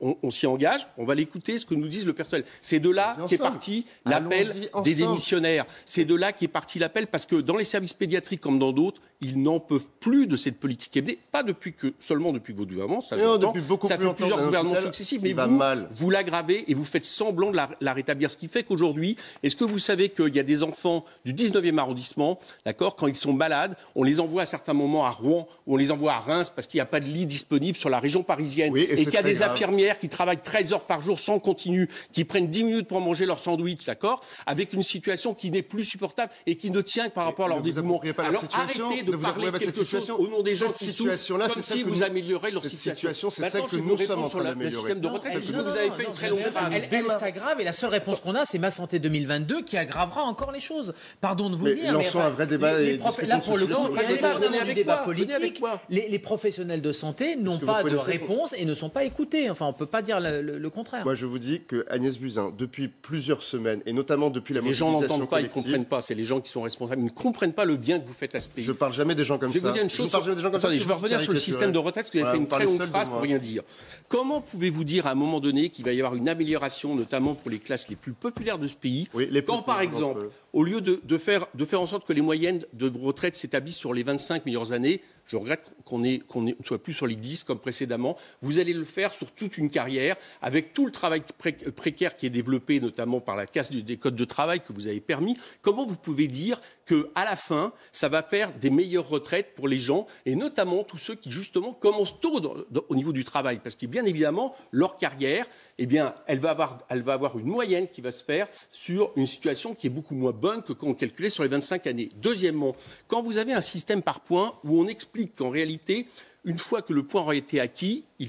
on s'y engage. On va l'écouter, ce que nous disent le personnel. C'est de là qu'est parti l'appel des démissionnaires. C'est de là qu'est parti l'appel parce que dans les services pédiatriques comme dans d'autres, ils n'en peuvent plus de cette politique aidée. Pas depuis que seulement depuis votre gouvernement, ça, depuis beaucoup ça fait plusieurs gouvernements successifs, mais vous, vous l'aggravez et vous faites semblant de la, rétablir. Ce qui fait qu'aujourd'hui, est-ce que vous savez qu'il y a des enfants du 19e arrondissement, d'accord, quand ils sont malades, on les envoie à certains moments à Rouen ou on les envoie à Reims parce qu'il n'y a pas de lit disponible sur la région parisienne et, qu'il y a des infirmières qui travaillent 13 heures par jour sans continu, qui prennent 10 minutes pour manger leur sandwich, d'accord, avec une situation qui n'est plus supportable et qui ne tient que par rapport à leur dévouement. Alors arrêtez de parler quelque chose au nom des gens qui souffrent, comme si vous améliorez leur situation. C'est ça que nous sommes en train d'améliorer. Le système de retraite, que vous avez fait une très longue phrase. Elle s'aggrave et la seule réponse qu'on a, c'est Ma Santé 2022 qui aggravera encore les choses. Pardon de vous le dire. Lançons un vrai débat. Là, pour le coup, il débat politique. Les professionnels de santé n'ont pas de réponse et ne sont pas écoutés. Enfin, on ne peut pas dire le contraire. Moi, je vous dis que Agnès Buzyn, depuis plusieurs semaines, et notamment depuis la mobilisation Les gens n'entendent pas, ils ne comprennent pas. C'est les gens qui sont responsables. Ils ne comprennent pas le bien que vous faites à ce pays. Je parle jamais des gens comme ça. Je vais vous dire une chose. Je, je vais revenir sur le système de retraite, parce que vous avez fait une très longue phrase pour rien dire. Comment pouvez-vous dire à un moment donné qu'il va y avoir une amélioration, notamment pour les classes les plus populaires de ce pays, quand, par exemple, au lieu de, faire, de faire en sorte que les moyennes de retraite s'établissent sur les 25 meilleures années, je regrette qu'on ne soit plus sur les 10 comme précédemment. Vous allez le faire sur toute une carrière, avec tout le travail précaire qui est développé, notamment par la casse des codes de travail que vous avez permis. Comment vous pouvez dire qu'à la fin, ça va faire des meilleures retraites pour les gens, et notamment tous ceux qui, justement, commencent tôt au niveau du travail? Parce que, bien évidemment, leur carrière, eh bien, elle va, avoir, elle va avoir une moyenne qui va se faire sur une situation qui est beaucoup moins bonne que quand on calculait sur les 25 années. Deuxièmement, quand vous avez un système par points où on explique qu'en réalité, une fois que le point aura été acquis, il,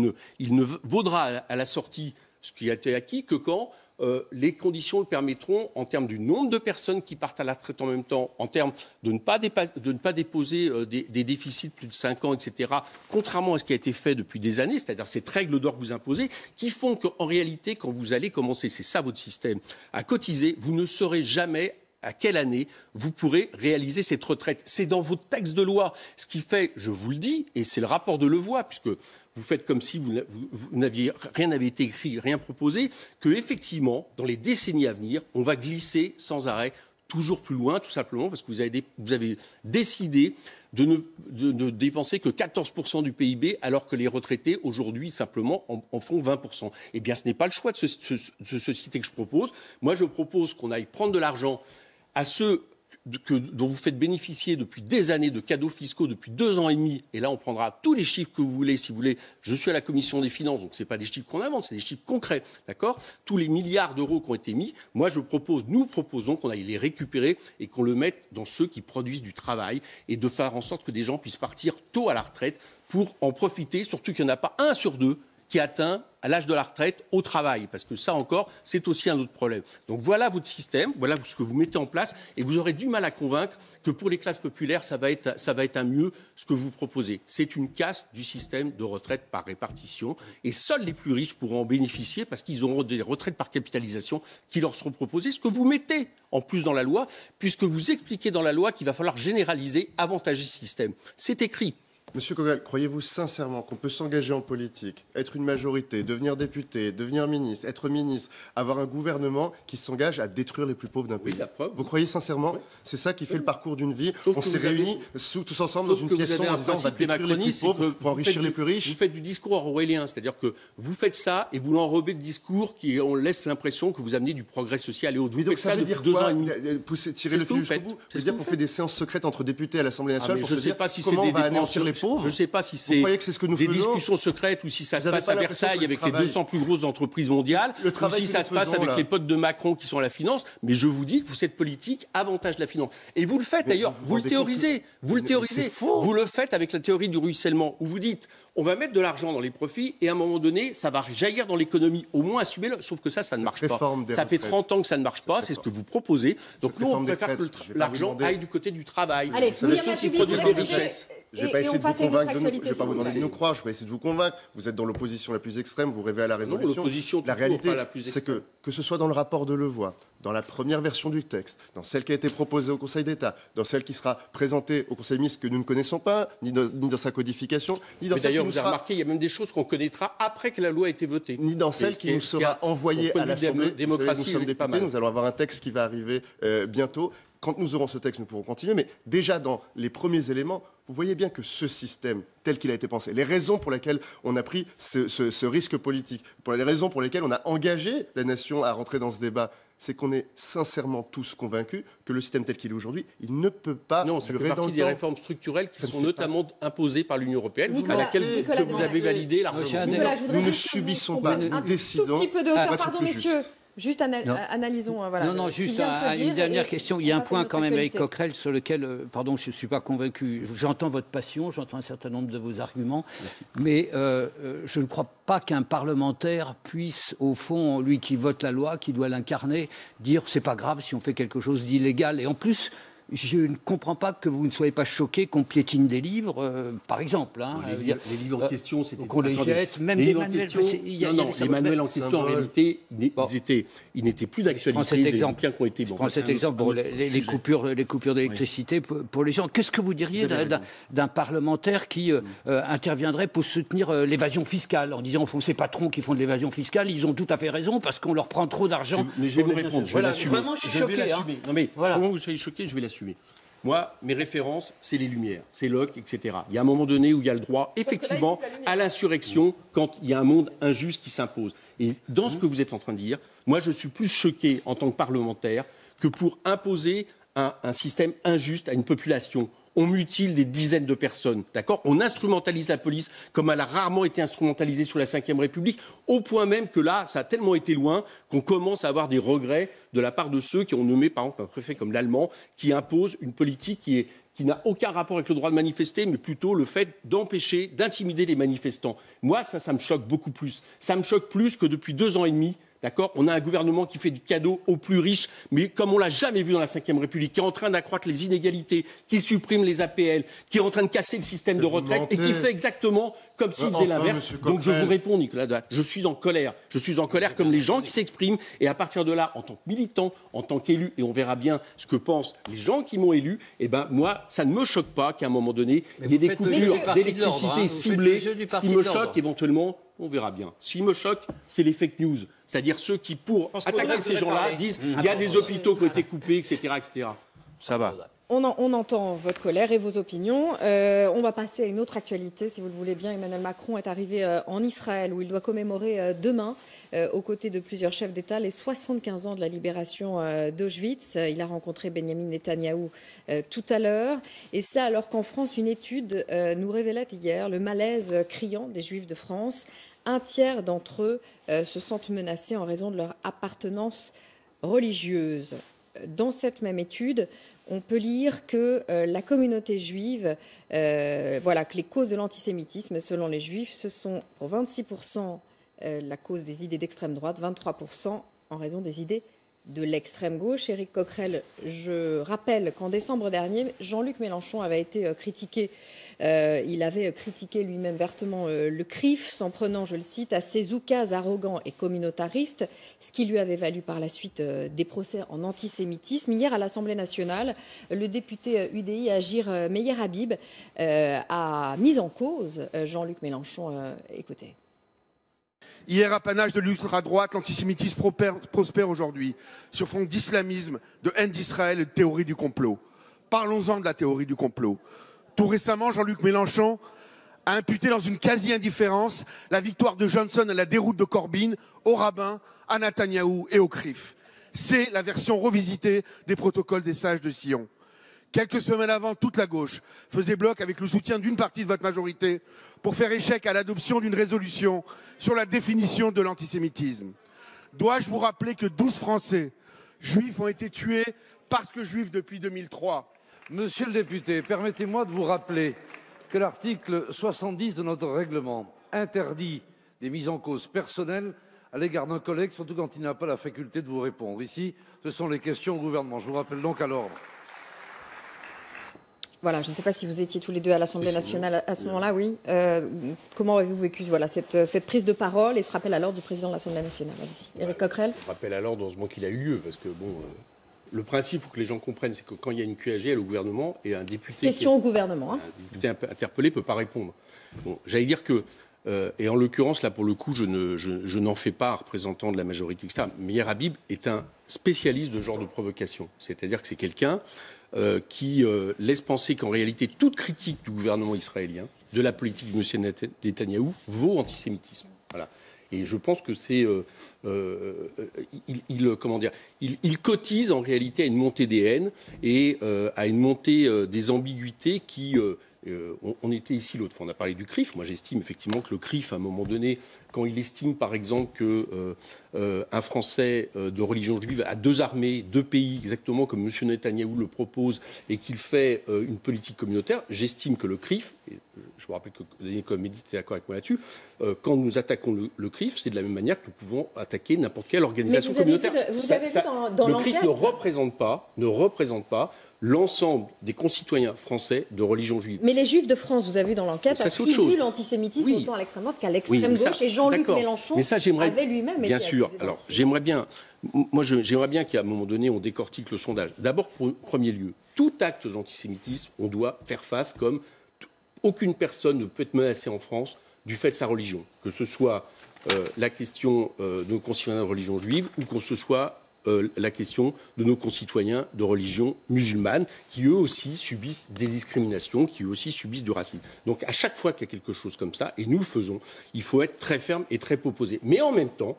ne, vaudra à la sortie ce qui a été acquis que quand euh, les conditions le permettront en termes du nombre de personnes qui partent à la retraite en même temps, en termes de ne pas, de déposer euh, des, déficits plus de 5 ans, etc., contrairement à ce qui a été fait depuis des années, c'est-à-dire cette règle d'or que vous imposez, qui font qu'en réalité, quand vous allez commencer, c'est ça votre système, à cotiser, vous ne serez jamais à quelle année vous pourrez réaliser cette retraite. C'est dans votre texte de loi. Ce qui fait, je vous le dis, et c'est le rapport de Levoix, puisque vous faites comme si vous, n'aviez rien n'avait été écrit, rien proposé, que effectivement, dans les décennies à venir, on va glisser sans arrêt toujours plus loin, tout simplement parce que vous avez, décidé de ne dépenser que 14% du PIB, alors que les retraités, aujourd'hui, simplement, en, font 20%. Eh bien, ce n'est pas le choix de ce, ce, société que je propose. Moi, je propose qu'on aille prendre de l'argent à ceux dont vous faites bénéficier depuis des années de cadeaux fiscaux depuis deux ans et demi, et là on prendra tous les chiffres que vous voulez, si vous voulez, je suis à la commission des finances, donc ce n'est pas des chiffres qu'on invente, c'est des chiffres concrets, d'accord? Tous les milliards d'euros qui ont été mis, moi je propose, nous proposons qu'on aille les récupérer et qu'on le mette dans ceux qui produisent du travail et de faire en sorte que des gens puissent partir tôt à la retraite pour en profiter, surtout qu'il n'y en a pas un sur deux qui atteint à l'âge de la retraite au travail, parce que ça encore, c'est aussi un autre problème. Donc voilà votre système, voilà ce que vous mettez en place, et vous aurez du mal à convaincre que pour les classes populaires, ça va être, ça va être un mieux ce que vous proposez. C'est une casse du système de retraite par répartition, et seuls les plus riches pourront en bénéficier parce qu'ils auront des retraites par capitalisation qui leur seront proposées, ce que vous mettez en plus dans la loi, puisque vous expliquez dans la loi qu'il va falloir généraliser, avantager ce système. C'est écrit. Monsieur Kogel, croyez-vous sincèrement qu'on peut s'engager en politique, être une majorité, devenir député, devenir ministre, être ministre, avoir un gouvernement qui s'engage à détruire les plus pauvres d'un pays? la preuve. Vous croyez sincèrement? C'est ça qui fait le parcours d'une vie. on s'est réunis tous ensemble dans une pièce en disant on va détruire les plus pauvres pour enrichir les plus riches. Vous faites du discours orwellien, c'est-à-dire que vous faites ça et vous l'enrobez de discours qui on laisse l'impression que vous amenez du progrès social et autres. Vous donc ça, veut dire deux ans et demi. Pousser, tirer le fil jusqu'au bout? cest dire qu'on fait des séances secrètes entre députés à l'Assemblée nationale pour se dire comment on va anéantir les je ne sais pas si c'est des discussions secrètes ou si ça se passe à Versailles avec les 200 plus grosses entreprises mondiales, ou si ça se passe avec les potes de Macron qui sont à la finance. Mais je vous dis que cette politique avantage la finance. Et vous le faites d'ailleurs, vous le théorisez. Vous le théorisez. Vous le faites avec la théorie du ruissellement, où vous dites on va mettre de l'argent dans les profits et à un moment donné, ça va jaillir dans l'économie, au moins assumer le... Sauf que ça, ça ne marche pas. Ça fait 30 ans que ça ne marche pas, c'est ce que vous proposez. Donc nous, on préfère que l'argent aille du côté du travail. Allez, ceux qui produisent des richesses. Je vais pas essayer de vous convaincre, de, je vais pas vous demander de nous croire, je vais essayer de vous convaincre. Vous êtes dans l'opposition la plus extrême, vous rêvez à la révolution. Non, la réalité, c'est que que ce soit dans le rapport de Levoix, dans la première version du texte, dans celle qui a été proposée au Conseil d'État, dans celle qui sera présentée au Conseil ministre que nous ne connaissons pas, ni dans, ni dans sa codification, ni dans Mais celle qui nous vous avez remarqué, il y a même des choses qu'on connaîtra après que la loi a été votée. Ni dans celle qui nous sera envoyée à l'Assemblée. Nous sommes députés, nous allons avoir un texte qui va arriver euh, bientôt quand nous aurons ce texte, nous pourrons continuer, mais déjà dans les premiers éléments, vous voyez bien que ce système, tel qu'il a été pensé, les raisons pour lesquelles on a pris ce, risque politique, pour les raisons pour lesquelles on a engagé la nation à rentrer dans ce débat, c'est qu'on est sincèrement tous convaincus que le système tel qu'il est aujourd'hui, il ne peut pas non, ça fait partie des réformes structurelles qui sont notamment imposées par l'union européenne, à laquelle vous, avez validé largement. nous ne subissons pas, nous décidons. Un tout petit peu de hauteur, pardon, messieurs. Juste analysons. Euh, voilà, non, non, juste une dernière question. Il y a un point quand même avec Coquerel sur lequel, euh, pardon, je ne suis pas convaincu. J'entends votre passion, j'entends un certain nombre de vos arguments, mais euh, je ne crois pas qu'un parlementaire puisse, au fond, lui qui vote la loi, qui doit l'incarner, dire c'est pas grave si on fait quelque chose d'illégal. Et en plus, je ne comprends pas que vous ne soyez pas choqué qu'on piétine des livres, euh, par exemple. Hein, les, livres en question, c'était qu'on les jette, même les livres en question. non, non, les manuels en question, en réalité, ils, étaient, ils n'étaient plus d'actualité. Cet exemple. Ont été, je prends cet exemple. les, coupures, les coupures d'électricité pour, les gens. Qu'est-ce que vous diriez d'un parlementaire qui euh, euh, interviendrait pour soutenir l'évasion fiscale en disant, ces patrons qui font de l'évasion fiscale, ils ont tout à fait raison parce qu'on leur prend trop d'argent. Mais je vais vous répondre. Je vais l'assumer. Vraiment, je suis choqué. Hein. Non mais comment vous soyez choqué, je vais l'assumer. Moi, mes références, c'est les Lumières, c'est Locke, etc. Il y a un moment donné où il y a le droit, effectivement, à l'insurrection quand il y a un monde injuste qui s'impose. Et dans ce que vous êtes en train de dire, moi, je suis plus choqué en tant que parlementaire que pour imposer un système injuste à une population on mutile des dizaines de personnes, d'accord? On instrumentalise la police comme elle a rarement été instrumentalisée sous la Ve République, au point même que là, ça a tellement été loin qu'on commence à avoir des regrets de la part de ceux qui ont nommé, par exemple, un préfet comme l'Allemand, qui impose une politique qui qui n'a aucun rapport avec le droit de manifester, mais plutôt le fait d'empêcher, d'intimider les manifestants. Moi, ça, ça me choque beaucoup plus. Ça me choque plus que depuis deux ans et demi, D'accord? On a un gouvernement qui fait du cadeau aux plus riches, mais comme on l'a jamais vu dans la Ve République, qui est en train d'accroître les inégalités, qui supprime les APL, qui est en train de casser le système de retraite et qui fait exactement comme s'il faisait l'inverse. Donc je vous réponds, Nicolas je suis en colère. Je suis en colère comme les gens qui s'expriment. Et à partir de là, en tant que militant, en tant qu'élu, et on verra bien ce que pensent les gens qui m'ont élu, eh ben moi, ça ne me choque pas qu'à un moment donné, il y ait des coupures d'électricité hein. ciblées. Ce qui me choque éventuellement, on verra bien. Ce qui me choque, c'est les fake news. C'est-à-dire ceux qui, pour attaquer ces gens-là, disent il y a des hôpitaux qui ont été coupés, etc. etc. Ça va. On, entend votre colère et vos opinions. Euh, on va passer à une autre actualité, si vous le voulez bien. Emmanuel Macron est arrivé euh, en Israël, où il doit commémorer euh, demain, aux côtés de plusieurs chefs d'État, les 75 ans de la libération d'Auschwitz. Il a rencontré Benjamin Netanyahou tout à l'heure. Et cela alors qu'en France, une étude nous révélait hier le malaise criant des Juifs de France un tiers d'entre eux euh, se sentent menacés en raison de leur appartenance religieuse. Dans cette même étude, on peut lire que euh, la communauté juive, euh, voilà, que les causes de l'antisémitisme, selon les juifs, ce sont pour 26% la cause des idées d'extrême droite, 23% en raison des idées de l'extrême gauche. Éric Coquerel, je rappelle qu'en décembre dernier, Jean-Luc Mélenchon avait été critiqué. Euh, il avait critiqué lui-même vertement euh, le CRIF, s'en prenant, je le cite, à ses oukas arrogants et communautaristes, ce qui lui avait valu par la suite des procès en antisémitisme. Hier, à l'Assemblée nationale, le député UDI Agir Meyer Habib a mis en cause Jean-Luc Mélenchon. écoutez. Hier, apanage de l'ultra-droite, l'antisémitisme prospère aujourd'hui sur fond d'islamisme, de haine d'Israël et de théorie du complot. Parlons-en de la théorie du complot. Tout récemment, Jean-Luc Mélenchon a imputé dans une quasi-indifférence la victoire de Johnson à la déroute de Corbyn, au rabbin, à Netanyahou et au CRIF. C'est la version revisitée des protocoles des sages de Sion. Quelques semaines avant, toute la gauche faisait bloc avec le soutien d'une partie de votre majorité pour faire échec à l'adoption d'une résolution sur la définition de l'antisémitisme. Dois-je vous rappeler que 12 Français juifs ont été tués parce que juifs depuis 2003 Monsieur le député, permettez-moi de vous rappeler que l'article 70 de notre règlement interdit des mises en cause personnelles à l'égard d'un collègue, surtout quand il n'a pas la faculté de vous répondre. Ici, ce sont les questions au gouvernement. Je vous rappelle donc à l'ordre. Voilà, je ne sais pas si vous étiez tous les deux à l'Assemblée nationale à ce moment-là, oui. Euh, comment avez-vous vécu voilà, cette, cette, prise de parole et ce rappel à l'ordre du président de l'Assemblée nationale? Éric Coquerel Rappel à l'ordre, heureusement qu'il a eu lieu, parce que bon, euh, le principe, il faut que les gens comprennent, c'est que quand il y a une QAG, au gouvernement et un député. Question au gouvernement. Hein. Un député interpellé ne peut pas répondre. Bon, J'allais dire que euh, et en l'occurrence, là, pour le coup, je, ne, je, n'en fais pas représentant de la majorité, etc. Meir Habib est un spécialiste de ce genre de provocation. C'est-à-dire que c'est quelqu'un euh, qui euh, laisse penser qu'en réalité, toute critique du gouvernement israélien, de la politique de M. Netanyahou, vaut antisémitisme. Voilà. Et je pense que c'est, euh, dire, il, cotise en réalité à une montée des haines et à une montée des ambiguïtés qui euh, on, était ici l'autre fois, on a parlé du CRIF. Moi, j'estime effectivement que le CRIF, à un moment donné, quand il estime, par exemple, qu'un euh, euh, Français de religion juive a deux armées, deux pays, exactement comme M. Netanyahou le propose, et qu'il fait une politique communautaire, j'estime que le CRIF, et je vous rappelle que Daniel Comédie était d'accord avec moi là-dessus, quand nous attaquons le, CRIF, c'est de la même manière que nous pouvons attaquer n'importe quelle organisation communautaire. le CRIF ne représente pas, ne représente pas l'ensemble des concitoyens français de religion juive. Mais les juifs de France, vous avez vu dans l'enquête, attribuent l'antisémitisme autant à l'extrême droite qu'à l'extrême gauche. et Jean-Luc Mélenchon mais ça, avait lui-même Bien sûr. Alors, j'aimerais bien, moi, j'aimerais bien qu'à un moment donné, on décortique le sondage. D'abord, pour premier lieu, tout acte d'antisémitisme, on doit faire face comme aucune personne ne peut être menacée en France du fait de sa religion, que ce soit euh, la question euh, de nos concitoyens de religion juive ou qu'on se soit euh, la question de nos concitoyens de religion musulmane, qui eux aussi subissent des discriminations, qui eux aussi subissent du racisme. Donc à chaque fois qu'il y a quelque chose comme ça, et nous le faisons, il faut être très ferme et très proposé. Mais en même temps,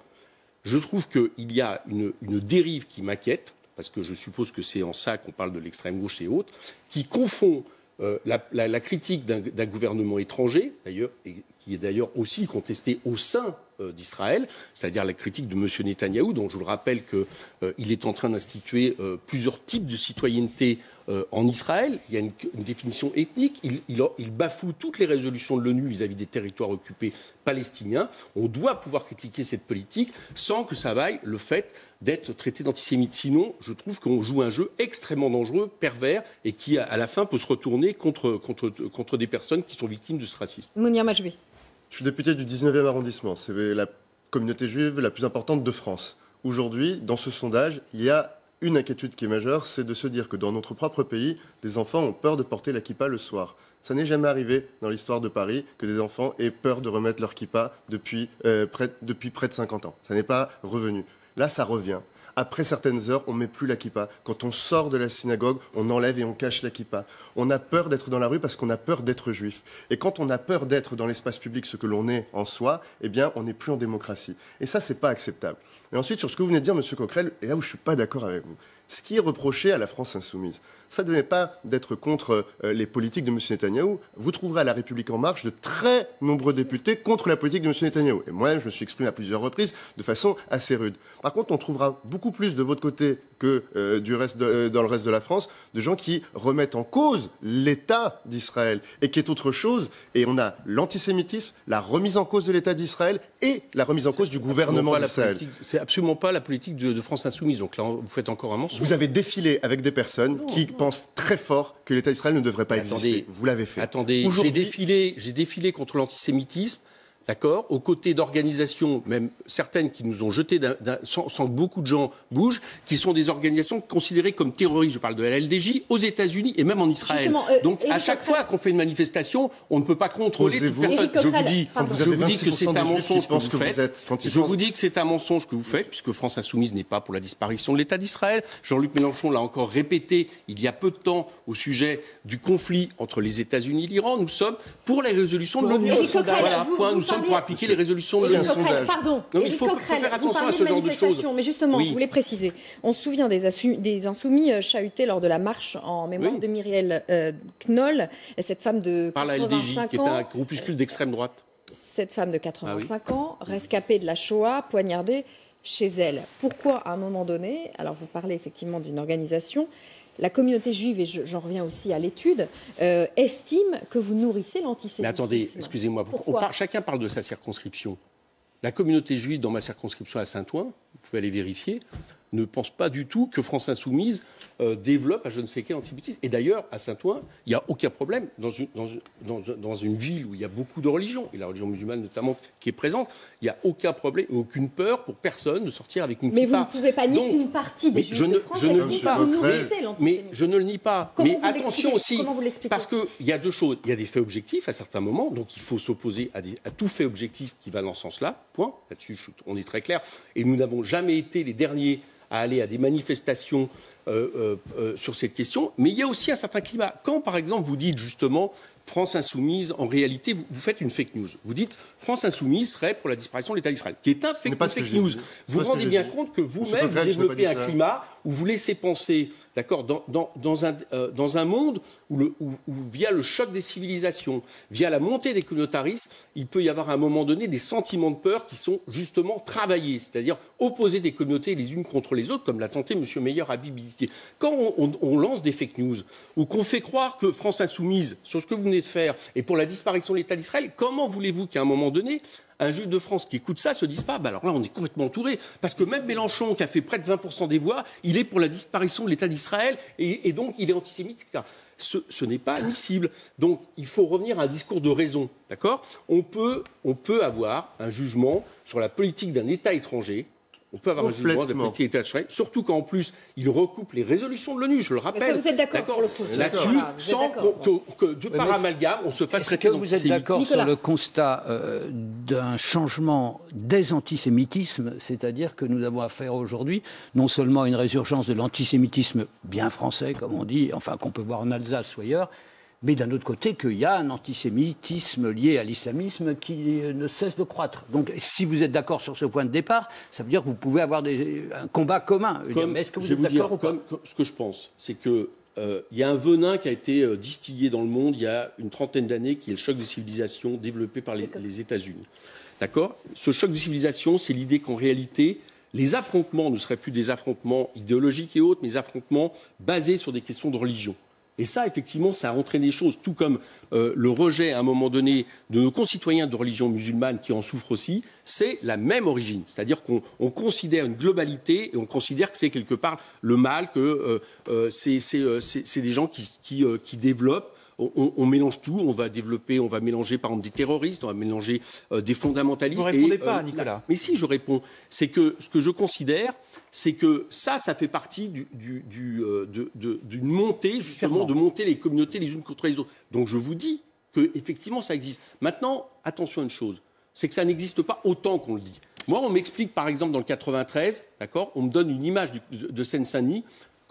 je trouve qu'il y a une, dérive qui m'inquiète, parce que je suppose que c'est en ça qu'on parle de l'extrême gauche et autres, qui confond euh, la, critique d'un gouvernement étranger, d'ailleurs, qui est d'ailleurs aussi contestée au sein d'Israël, c'est-à-dire la critique de M. Netanyahou, dont je le rappelle qu'il euh, est en train d'instituer euh, plusieurs types de citoyenneté en Israël. Il y a une, définition ethnique. Il, bafoue toutes les résolutions de l'ONU vis-à-vis des territoires occupés palestiniens. On doit pouvoir critiquer cette politique sans que ça vaille le fait d'être traité d'antisémite. Sinon, je trouve qu'on joue un jeu extrêmement dangereux, pervers, et qui, à la fin, peut se retourner contre, des personnes qui sont victimes de ce racisme. Je suis député du 19e arrondissement. C'est la communauté juive la plus importante de France. Aujourd'hui, dans ce sondage, il y a une inquiétude qui est majeure, c'est de se dire que dans notre propre pays, des enfants ont peur de porter la kippa le soir. Ça n'est jamais arrivé dans l'histoire de Paris que des enfants aient peur de remettre leur kippa depuis, euh, depuis près de 50 ans. Ça n'est pas revenu. Là, ça revient. Après certaines heures, on met plus la kippa. Quand on sort de la synagogue, on enlève et on cache la kippa. On a peur d'être dans la rue parce qu'on a peur d'être juif. Et quand on a peur d'être dans l'espace public ce que l'on est en soi, eh bien, on n'est plus en démocratie. Et ça, c'est pas acceptable. Et ensuite, sur ce que vous venez de dire, Monsieur Coquerel, et là où je suis pas d'accord avec vous, ce qui est reproché à la France insoumise, ça ne devait pas d'être contre euh, les politiques de M. Netanyahou. Vous trouverez à La République En Marche de très nombreux députés contre la politique de M. Netanyahou. Et moi, je me suis exprimé à plusieurs reprises de façon assez rude. Par contre, on trouvera beaucoup plus de votre côté que euh, du reste euh, dans le reste de la France, de gens qui remettent en cause l'État d'Israël et qui est autre chose. Et on a l'antisémitisme, la remise en cause de l'État d'Israël et la remise en cause du gouvernement d'Israël. C'est absolument pas la politique de, France Insoumise. Donc là, vous faites encore un mensonge. Vous avez défilé avec des personnes qui pensent très fort que l'État d'Israël ne devrait pas exister. Vous l'avez fait. Attendez, j'ai défilé, j'ai défilé contre l'antisémitisme d'accord, aux côtés d'organisations, même certaines qui nous ont jetés sans, que beaucoup de gens bougent, qui sont des organisations considérées comme terroristes. Je parle de la LDJ aux États-unis et même en Israël. Euh, Donc à chaque fois qu'on fait une manifestation, on ne peut pas contrôler toute personne. Je vous dis, je vous dis que c'est un mensonge que vous faites. je vous dis que c'est un mensonge que vous faites, puisque France Insoumise n'est pas pour la disparition de l'État d'Israël. Jean-Luc Mélenchon l'a encore répété il y a peu de temps au sujet du conflit entre les États-Unis et l'Iran. Nous sommes pour la résolution de l'ONU. Voilà, point. Nous pour appliquer les résolutions de sondage. Pardon, il faut, faire attention à ce genre de choses. Mais justement, je voulais préciser. On se souvient des, insoumis euh, chahutés lors de la marche en mémoire de Myriel euh, Knoll, cette femme de 85 Par la LDJ, qui est un groupuscule d'extrême droite. Cette femme de 85 ah ans, rescapée de la Shoah, poignardée chez elle. Pourquoi, à un moment donné, alors vous parlez effectivement d'une organisation, la communauté juive, et j'en reviens aussi à l'étude, euh, estime que vous nourrissez l'antisémitisme. Mais attendez, excusez-moi, chacun parle de sa circonscription. La communauté juive dans ma circonscription à Saint-Ouen, vous pouvez aller vérifier, ne pense pas du tout que France Insoumise euh, développe à je ne sais quel antisémitisme. Et d'ailleurs, à Saint-Ouen, il n'y a aucun problème. Dans une, dans, une, ville où il y a beaucoup de religions, et la religion musulmane notamment qui est présente, il n'y a aucun problème, aucune peur pour personne de sortir avec une Mais vous ne pouvez pas nier qu'une partie des juifs de France je ne nie pas. Mais je ne le nie pas. mais attention aussi, parce qu'il y a deux choses. Il y a des faits objectifs à certains moments, donc il faut s'opposer à, à tout fait objectif qui va dans ce sens-là. Point. Là-dessus, on est très clair. Et nous n'avons jamais été les derniers à aller à des manifestations euh, euh, euh, sur cette question, mais il y a aussi un certain climat. Quand, par exemple, vous dites justement France Insoumise, en réalité, vous, faites une fake news. Vous dites France Insoumise serait pour la disparition de l'État d'Israël, qui est un fake, news. Vous vous rendez bien compte que vous-même développez un climat où vous laissez penser, d'accord, dans, dans, un, dans un monde où, le, où, via le choc des civilisations, via la montée des communautarismes, il peut y avoir à un moment donné des sentiments de peur qui sont justement travaillés, c'est-à-dire opposer des communautés les unes contre les autres, comme l'a tenté M. Meyer à Bibi quand on, lance des fake news ou qu'on fait croire que France Insoumise, sur ce que vous venez de faire, est pour la disparition de l'État d'Israël, comment voulez-vous qu'à un moment donné, un juif de France qui écoute ça se dise pas, bah alors là on est complètement entouré. Parce que même Mélenchon, qui a fait près de 20% des voix, il est pour la disparition de l'État d'Israël et, donc il est antisémite, etc. Ce, n'est pas admissible. Donc il faut revenir à un discours de raison. D'accord? On peut, on peut avoir un jugement sur la politique d'un État étranger on peut avoir un jugement de politique surtout qu'en plus, il recoupe les résolutions de l'ONU, je le rappelle. vous êtes d'accord Là-dessus, sans que, de par amalgame, on se fasse traiter Est-ce que vous êtes d'accord sur le constat euh, d'un changement des antisémitismes C'est-à-dire que nous avons affaire aujourd'hui non seulement à une résurgence de l'antisémitisme bien français, comme on dit, enfin qu'on peut voir en Alsace ou ailleurs, mais d'un autre côté qu'il y a un antisémitisme lié à l'islamisme qui ne cesse de croître. Donc si vous êtes d'accord sur ce point de départ, ça veut dire que vous pouvez avoir des, un combat commun. mais est-ce que vous êtes d'accord ou pas Ce que je pense, c'est que euh, y a un venin qui a été euh, distillé dans le monde il y a une trentaine d'années, qui est le choc de civilisation développé par les, les États-Unis. D'accord? Ce choc de civilisation, c'est l'idée qu'en réalité, les affrontements ne seraient plus des affrontements idéologiques et autres, mais des affrontements basés sur des questions de religion. Et ça, effectivement, ça a entraîné des choses, tout comme euh, le rejet, à un moment donné, de nos concitoyens de religion musulmane qui en souffrent aussi, c'est la même origine. C'est-à-dire qu'on considère une globalité et on considère que c'est quelque part le mal, que euh, euh, c'est des gens qui, qui développent on, mélange tout, on va développer, on va mélanger par exemple des terroristes, on va mélanger euh, des fondamentalistes. Vous ne répondez pas, euh, Nicolas. mais si, je réponds. C'est que ce que je considère, c'est que ça, ça fait partie euh, d'une montée, justement, de monter les communautés les unes contre les autres. Donc je vous dis que effectivement ça existe. Maintenant, attention à une chose, c'est que ça n'existe pas autant qu'on le dit. Moi, on m'explique, par exemple, dans le 93, d'accord, on me donne une image de, de Seine-Saint-Denis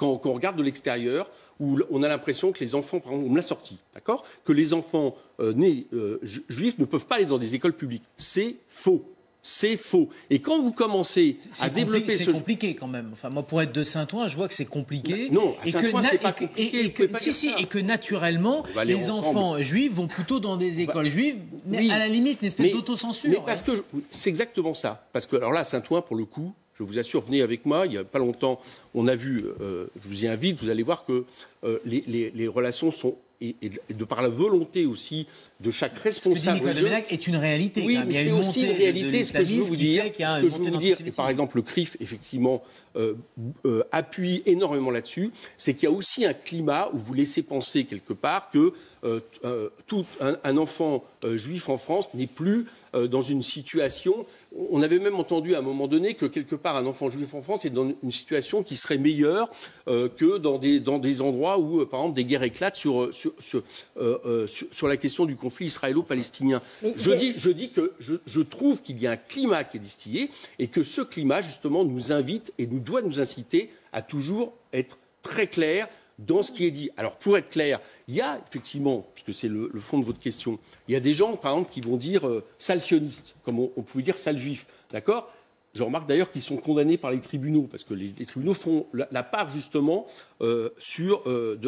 quand, on regarde de l'extérieur, où on a l'impression que les enfants, par exemple, on me l'a sorti, d'accord Que les enfants euh, nés euh, juifs ne peuvent pas aller dans des écoles publiques. C'est faux. C'est faux. Et quand vous commencez à développer ce... C'est compliqué quand même. Enfin, moi, pour être de Saint-Ouen, je vois que c'est compliqué. Non, à Saint-Ouen, c'est pas compliqué. Et, que, si, si, et que naturellement, les enfants juifs vont plutôt dans des écoles juives, à la limite, une espèce d'autocensure. Mais parce que c'est exactement ça. Parce que, alors là, à Saint-Ouen, pour le coup, je vous assure, venez avec moi. Il n'y a pas longtemps, on a vu, je vous y invite, vous allez voir que les relations sont et, de par la volonté aussi de chaque responsable. Ce que dit est une réalité. Oui, mais c'est aussi une réalité. Ce que je veux vous dire, ce que je veux vous dire, et par exemple, le CRIF, effectivement, euh, euh, appuie énormément là-dessus, c'est qu'il y a aussi un climat où vous laissez penser quelque part que euh, tout un, enfant juif en France n'est plus dans une situation on avait même entendu à un moment donné que quelque part un enfant juif en France est dans une situation qui serait meilleure euh, que dans des, dans des endroits où, euh, par exemple, des guerres éclatent sur, sur, sur, euh, la question du conflit israélo-palestinien. Je, dis, je dis que je, je trouve qu'il y a un climat qui est distillé et que ce climat, justement, nous invite et nous doit nous inciter à toujours être très clair dans ce qui est dit. Alors, pour être clair, il y a effectivement, puisque c'est le, fond de votre question, il y a des gens, par exemple, qui vont dire euh, comme on, pouvait dire sale juif. D'accord? Je remarque d'ailleurs qu'ils sont condamnés par les tribunaux, parce que les, tribunaux font la, part justement euh, sur, euh,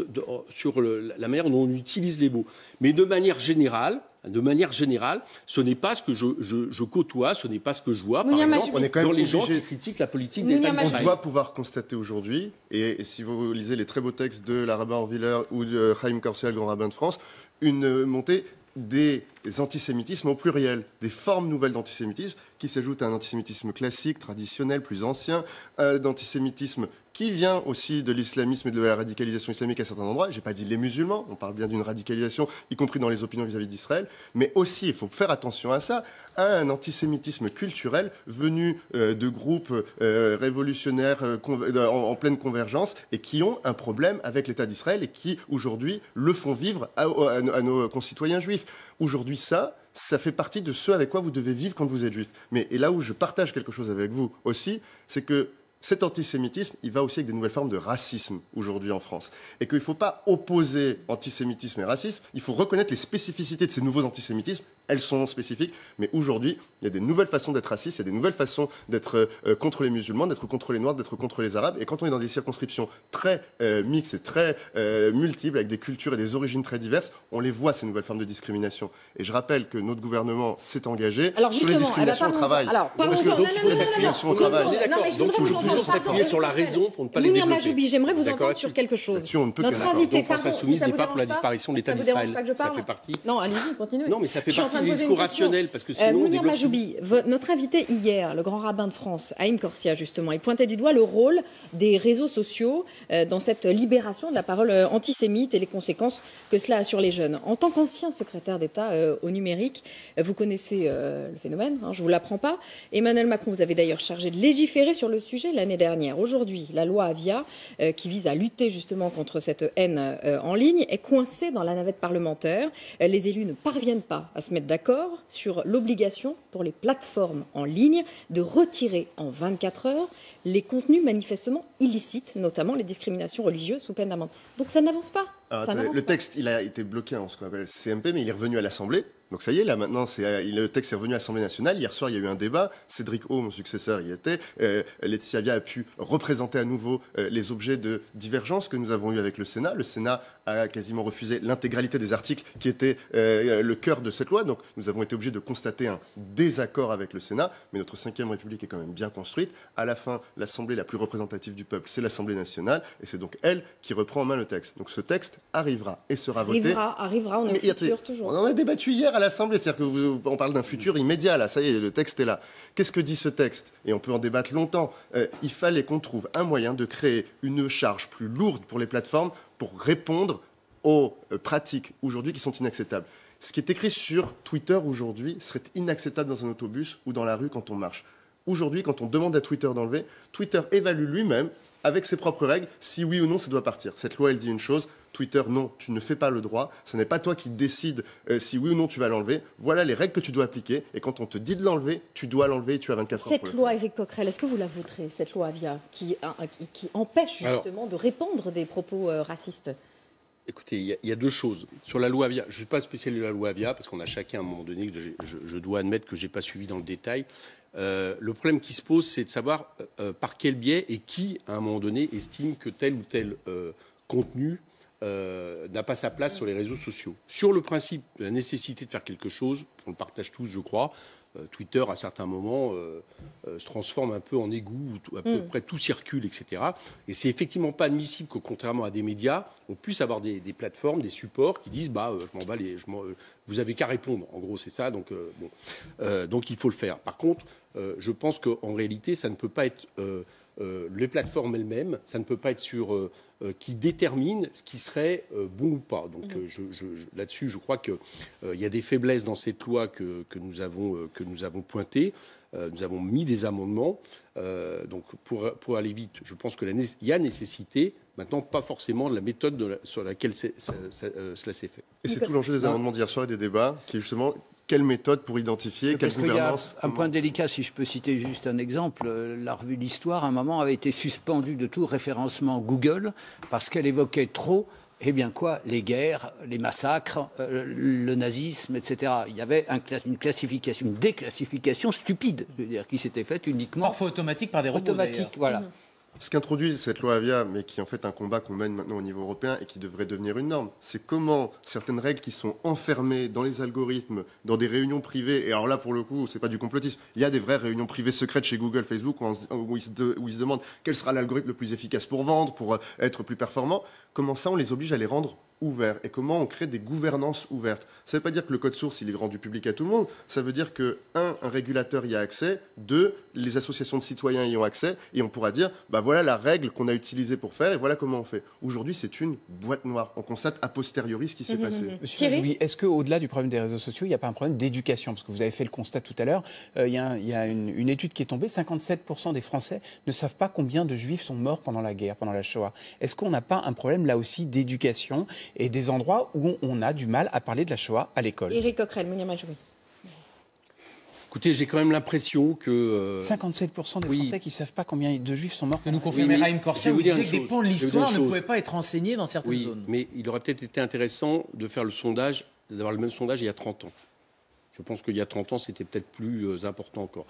sur la manière dont on utilise les mots. Mais de manière générale, de manière générale, ce n'est pas ce que je, côtoie, ce n'est pas ce que je vois, par exemple, on est quand même dans les gens qui critiquent la politique d'État On doit pouvoir constater aujourd'hui, et, si vous lisez les très beaux textes de la rabbin Orviller ou de Chaim Corsia, le grand rabbin de France, une montée des antisémitismes au pluriel, des formes nouvelles d'antisémitisme qui s'ajoutent à un antisémitisme classique, traditionnel, plus ancien, euh, d'antisémitisme qui vient aussi de l'islamisme et de la radicalisation islamique à certains endroits. Je n'ai pas dit les musulmans, on parle bien d'une radicalisation, y compris dans les opinions vis-à-vis d'Israël, mais aussi, il faut faire attention à ça, à un antisémitisme culturel venu euh, de groupes euh, révolutionnaires en, en, pleine convergence et qui ont un problème avec l'État d'Israël et qui, aujourd'hui, le font vivre à, à nos concitoyens juifs. Aujourd'hui, ça, ça fait partie de ce avec quoi vous devez vivre quand vous êtes juif. Mais et là où je partage quelque chose avec vous aussi, c'est que cet antisémitisme, il va aussi avec des nouvelles formes de racisme aujourd'hui en France. Et qu'il ne faut pas opposer antisémitisme et racisme, il faut reconnaître les spécificités de ces nouveaux antisémitismes elles sont spécifiques. Mais aujourd'hui, il y a des nouvelles façons d'être raciste, il y a des nouvelles façons d'être euh, contre les musulmans, d'être contre les noirs, d'être contre les arabes. Et quand on est dans des circonscriptions très euh, mixtes et très euh, multiples, avec des cultures et des origines très diverses, on les voit, ces nouvelles formes de discrimination. Et je rappelle que notre gouvernement s'est engagé sur les discriminations au travail. Alors, Parce que d'autres discriminations au travail. Donc, il faut toujours s'appuyer sur la raison pour ne pas les développer. Majoubi, j'aimerais vous entendre sur quelque chose. Notre invité, pardon, si ça vous dérange pas pour la disparition de l'État d'Israël. Ça fait partie. Non, allez-y, continuez. Non, mais ça fait partie discours rationnel, parce que euh, sinon... Majoubi, notre invité hier, le grand rabbin de France, Haïm Corsia, justement, il pointait du doigt le rôle des réseaux sociaux euh, dans cette libération de la parole euh, antisémite et les conséquences que cela a sur les jeunes. En tant qu'ancien secrétaire d'État au numérique, vous connaissez le phénomène, hein, je ne vous l'apprends pas. Emmanuel Macron vous avez d'ailleurs chargé de légiférer sur le sujet l'année dernière. Aujourd'hui, la loi Avia, qui vise à lutter justement contre cette haine en ligne, est coincée dans la navette parlementaire. les élus ne parviennent pas à se mettre d'accord sur l'obligation pour les plateformes en ligne de retirer en 24 heures les contenus manifestement illicites, notamment les discriminations religieuses sous peine d'amende. Donc ça n'avance pas. Le texte, il a été bloqué en ce qu'on appelle CMP, mais il est revenu à l'Assemblée. Donc ça y est, là maintenant, le texte est revenu à l'Assemblée nationale. Hier soir, il y a eu un débat. Cédric O, mon successeur, y était. Euh, Laetitia Via a pu représenter à nouveau euh, les objets de divergence que nous avons eus avec le Sénat. Le Sénat a quasiment refusé l'intégralité des articles qui étaient euh, le cœur de cette loi. Donc nous avons été obligés de constater un désaccord avec le Sénat. Mais notre cinquième République est quand même bien construite. À la fin, l'Assemblée la plus représentative du peuple, c'est l'Assemblée nationale. Et c'est donc elle qui reprend en main le texte. Donc ce texte arrivera et sera voté. Arrivera, arrivera, on est toujours. On en a débattu hier à l'Assemblée. C'est-à-dire qu'on parle d'un futur immédiat, là, ça y est, le texte est là. Qu'est-ce que dit ce texte? Et on peut en débattre longtemps. Euh, il fallait qu'on trouve un moyen de créer une charge plus lourde pour les plateformes pour répondre aux euh, pratiques aujourd'hui qui sont inacceptables. Ce qui est écrit sur Twitter aujourd'hui serait inacceptable dans un autobus ou dans la rue quand on marche. Aujourd'hui, quand on demande à Twitter d'enlever, Twitter évalue lui-même, avec ses propres règles, si oui ou non ça doit partir. Cette loi, elle dit une chose, Twitter, non, tu ne fais pas le droit. Ce n'est pas toi qui décides euh, si oui ou non tu vas l'enlever. Voilà les règles que tu dois appliquer. Et quand on te dit de l'enlever, tu dois l'enlever et tu as 24 heures. Cette loi, Eric Coquerel, est-ce que vous la voterez, cette loi Avia, qui, qui empêche justement de répandre des propos euh, racistes? Écoutez, il y, a deux choses. Sur la loi Avia, je ne suis pas spécialiste de la loi Avia, parce qu'on a chacun à un moment donné, je, dois admettre que je n'ai pas suivi dans le détail. Euh, le problème qui se pose, c'est de savoir par quel biais et qui, à un moment donné, estime que tel ou tel contenu n'a pas sa place sur les réseaux sociaux. Sur le principe de la nécessité de faire quelque chose, on le partage tous, je crois, euh, Twitter, à certains moments, euh, euh, se transforme un peu en égout, où à peu mm. près tout circule, etc. Et c'est effectivement pas admissible que, contrairement à des médias, on puisse avoir des, plateformes, des supports qui disent bah, je m'en bats les, vous avez qu'à répondre. En gros, c'est ça. Donc, bon. donc, il faut le faire. Par contre, je pense qu'en réalité, ça ne peut pas être les plateformes elles-mêmes, ça ne peut pas être sur euh, qui détermine ce qui serait euh, bon ou pas. Donc mhm. euh, là-dessus, je crois qu'il y a des faiblesses dans cette loi que, nous, avons, que nous avons pointées. nous avons mis des amendements. donc pour, pour aller vite, je pense qu'il y a nécessité, maintenant pas forcément de la méthode sur laquelle cela s'est fait. Et c'est tout l'enjeu des amendements d'hier soir et des débats, qui justement quelle méthode pour identifier, quelle gouvernance Un point délicat, si je peux citer juste un exemple, la revue L'Histoire, à un moment, avait été suspendue de tout référencement Google parce qu'elle évoquait trop eh bien quoi Les guerres, les massacres, euh, le nazisme, etc. Il y avait une classification, une déclassification stupide, je veux dire, qui s'était faite uniquement. Parfois automatique par des robots. Automatique, voilà. Mhm. Ce qu'introduit cette loi Avia, mais qui est en fait un combat qu'on mène maintenant au niveau européen et qui devrait devenir une norme, c'est comment certaines règles qui sont enfermées dans les algorithmes, dans des réunions privées, et alors là pour le coup, c'est pas du complotisme, il y a des vraies réunions privées secrètes chez Google, Facebook, où, ils, se demandent quel sera l'algorithme le plus efficace pour vendre, pour euh, être plus performant, comment ça on les oblige à les rendre ouvert et comment on crée des gouvernances ouvertes. Ça ne veut pas dire que le code source il est rendu public à tout le monde. Ça veut dire que un, un régulateur y a accès, deux, les associations de citoyens y ont accès et on pourra dire bah voilà la règle qu'on a utilisée pour faire et voilà comment on fait. Aujourd'hui c'est une boîte noire. On constate a posteriori ce qui s'est mmh, passé. Mmh, mmh. est-ce qu'au-delà du problème des réseaux sociaux, il n'y a pas un problème d'éducation? Parce que vous avez fait le constat tout à l'heure. Euh, il y a, une, une, étude qui est tombée 57% des Français ne savent pas combien de Juifs sont morts pendant la guerre, pendant la Shoah. Est-ce qu'on n'a pas un problème là aussi d'éducation? Et des endroits où on a du mal à parler de la Shoah à l'école. Éric Coquerel, Monia Majouri. Écoutez, j'ai quand même l'impression que... 57% euh, des Français qui ne savent pas combien de Juifs sont morts. Que nous confirmer Raïm Corsia, vous disiez que des pans de l'histoire ne pouvaient pas être enseignés dans certaines oui, zones. mais il aurait peut-être été intéressant de faire le sondage, d'avoir le même sondage il y a 30 ans. Je pense qu'il y a 30 ans, c'était peut-être plus euh, important encore.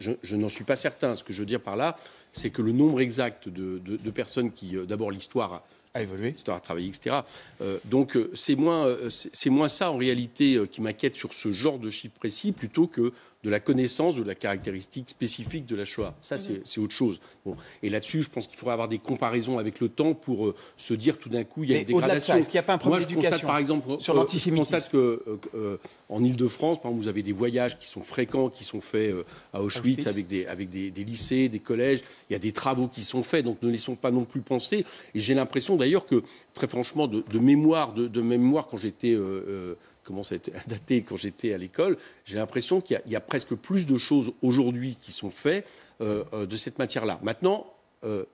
Je, n'en suis pas certain. Ce que je veux dire par là, c'est que le nombre exact de, personnes qui, euh, d'abord, l'histoire a évolué, l'histoire a travaillé, etc. Euh, donc c'est moins, c'est moins ça en réalité qui m'inquiète sur ce genre de chiffre précis plutôt que de la connaissance de la caractéristique spécifique de la Shoah. Ça, mhm. c'est autre chose. Bon. Et là-dessus, je pense qu'il faudrait avoir des comparaisons avec le temps pour euh, se dire tout d'un coup, il y a une dégradation. Est-ce qu'il n'y a pas un problème d'éducation par exemple, sur euh, l'antisémitisme Je constate qu'en euh, Ile-de-France, par exemple, vous avez des voyages qui sont fréquents, qui sont faits à Auschwitz, avec, des, avec des, lycées, des collèges. Il y a des travaux qui sont faits, donc ne laissons pas non plus penser. Et j'ai l'impression d'ailleurs que, très franchement, de, mémoire, de, mémoire, quand j'étais comment ça a été daté quand j'étais à l'école, j'ai l'impression qu'il y, a presque plus de choses aujourd'hui qui sont faites euh, euh, de cette matière-là. Maintenant, euh,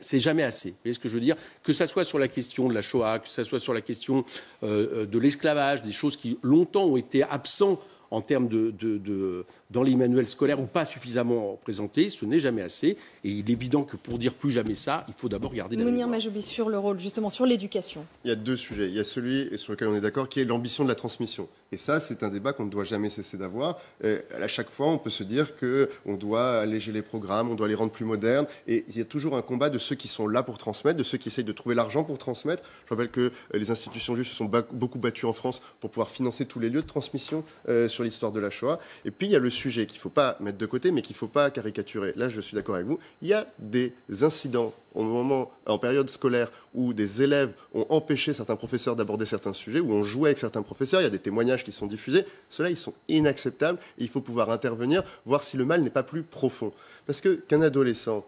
c'est jamais assez. Vous voyez ce que je veux dire? Que ça soit sur la question de la Shoah, que ça soit sur la question de l'esclavage, des choses qui longtemps ont été absents en termes de, dans les manuels scolaires ou pas suffisamment présentés, ce n'est jamais assez. Et il est évident que pour dire plus jamais ça, il faut d'abord garder la Mounir Majoubi sur le rôle, justement, sur l'éducation. Il y a deux sujets. Il y a celui sur lequel on est d'accord, qui est l'ambition de la transmission. Et ça, c'est un débat qu'on ne doit jamais cesser d'avoir. À chaque fois, on peut se dire qu'on doit alléger les programmes, on doit les rendre plus modernes. Et il y a toujours un combat de ceux qui sont là pour transmettre, de ceux qui essayent de trouver l'argent pour transmettre. Je rappelle que les institutions juives se sont beaucoup battues en France pour pouvoir financer tous les lieux de transmission euh, l'histoire de la Shoah. Et puis, il y a le sujet qu'il ne faut pas mettre de côté, mais qu'il ne faut pas caricaturer. Là, je suis d'accord avec vous. Il y a des incidents au moment, en période scolaire, où des élèves ont empêché certains professeurs d'aborder certains sujets, où on jouait avec certains professeurs, il y a des témoignages qui sont diffusés, ceux-là, ils sont inacceptables et il faut pouvoir intervenir, voir si le mal n'est pas plus profond. Parce que qu'un adolescent,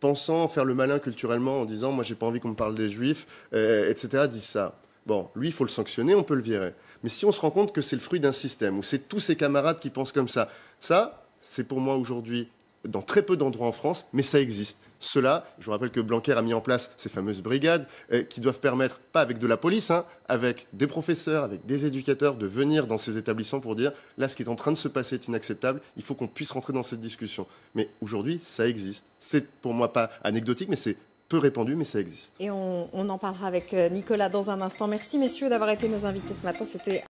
pensant faire le malin culturellement en disant moi j'ai pas envie qu'on me parle des juifs, euh, etc., dit ça. Bon, lui, il faut le sanctionner, on peut le virer. Mais si on se rend compte que c'est le fruit d'un système, où c'est tous ses camarades qui pensent comme ça, ça, c'est pour moi aujourd'hui dans très peu d'endroits en France, mais ça existe. Cela, je vous rappelle que Blanquer a mis en place ces fameuses brigades euh, qui doivent permettre, pas avec de la police, hein, avec des professeurs, avec des éducateurs, de venir dans ces établissements pour dire là, ce qui est en train de se passer est inacceptable, il faut qu'on puisse rentrer dans cette discussion. Mais aujourd'hui, ça existe. C'est pour moi pas anecdotique, mais c'est peu répandu, mais ça existe. Et on, on en parlera avec euh, Nicolas dans un instant. Merci messieurs d'avoir été nos invités ce matin. C'était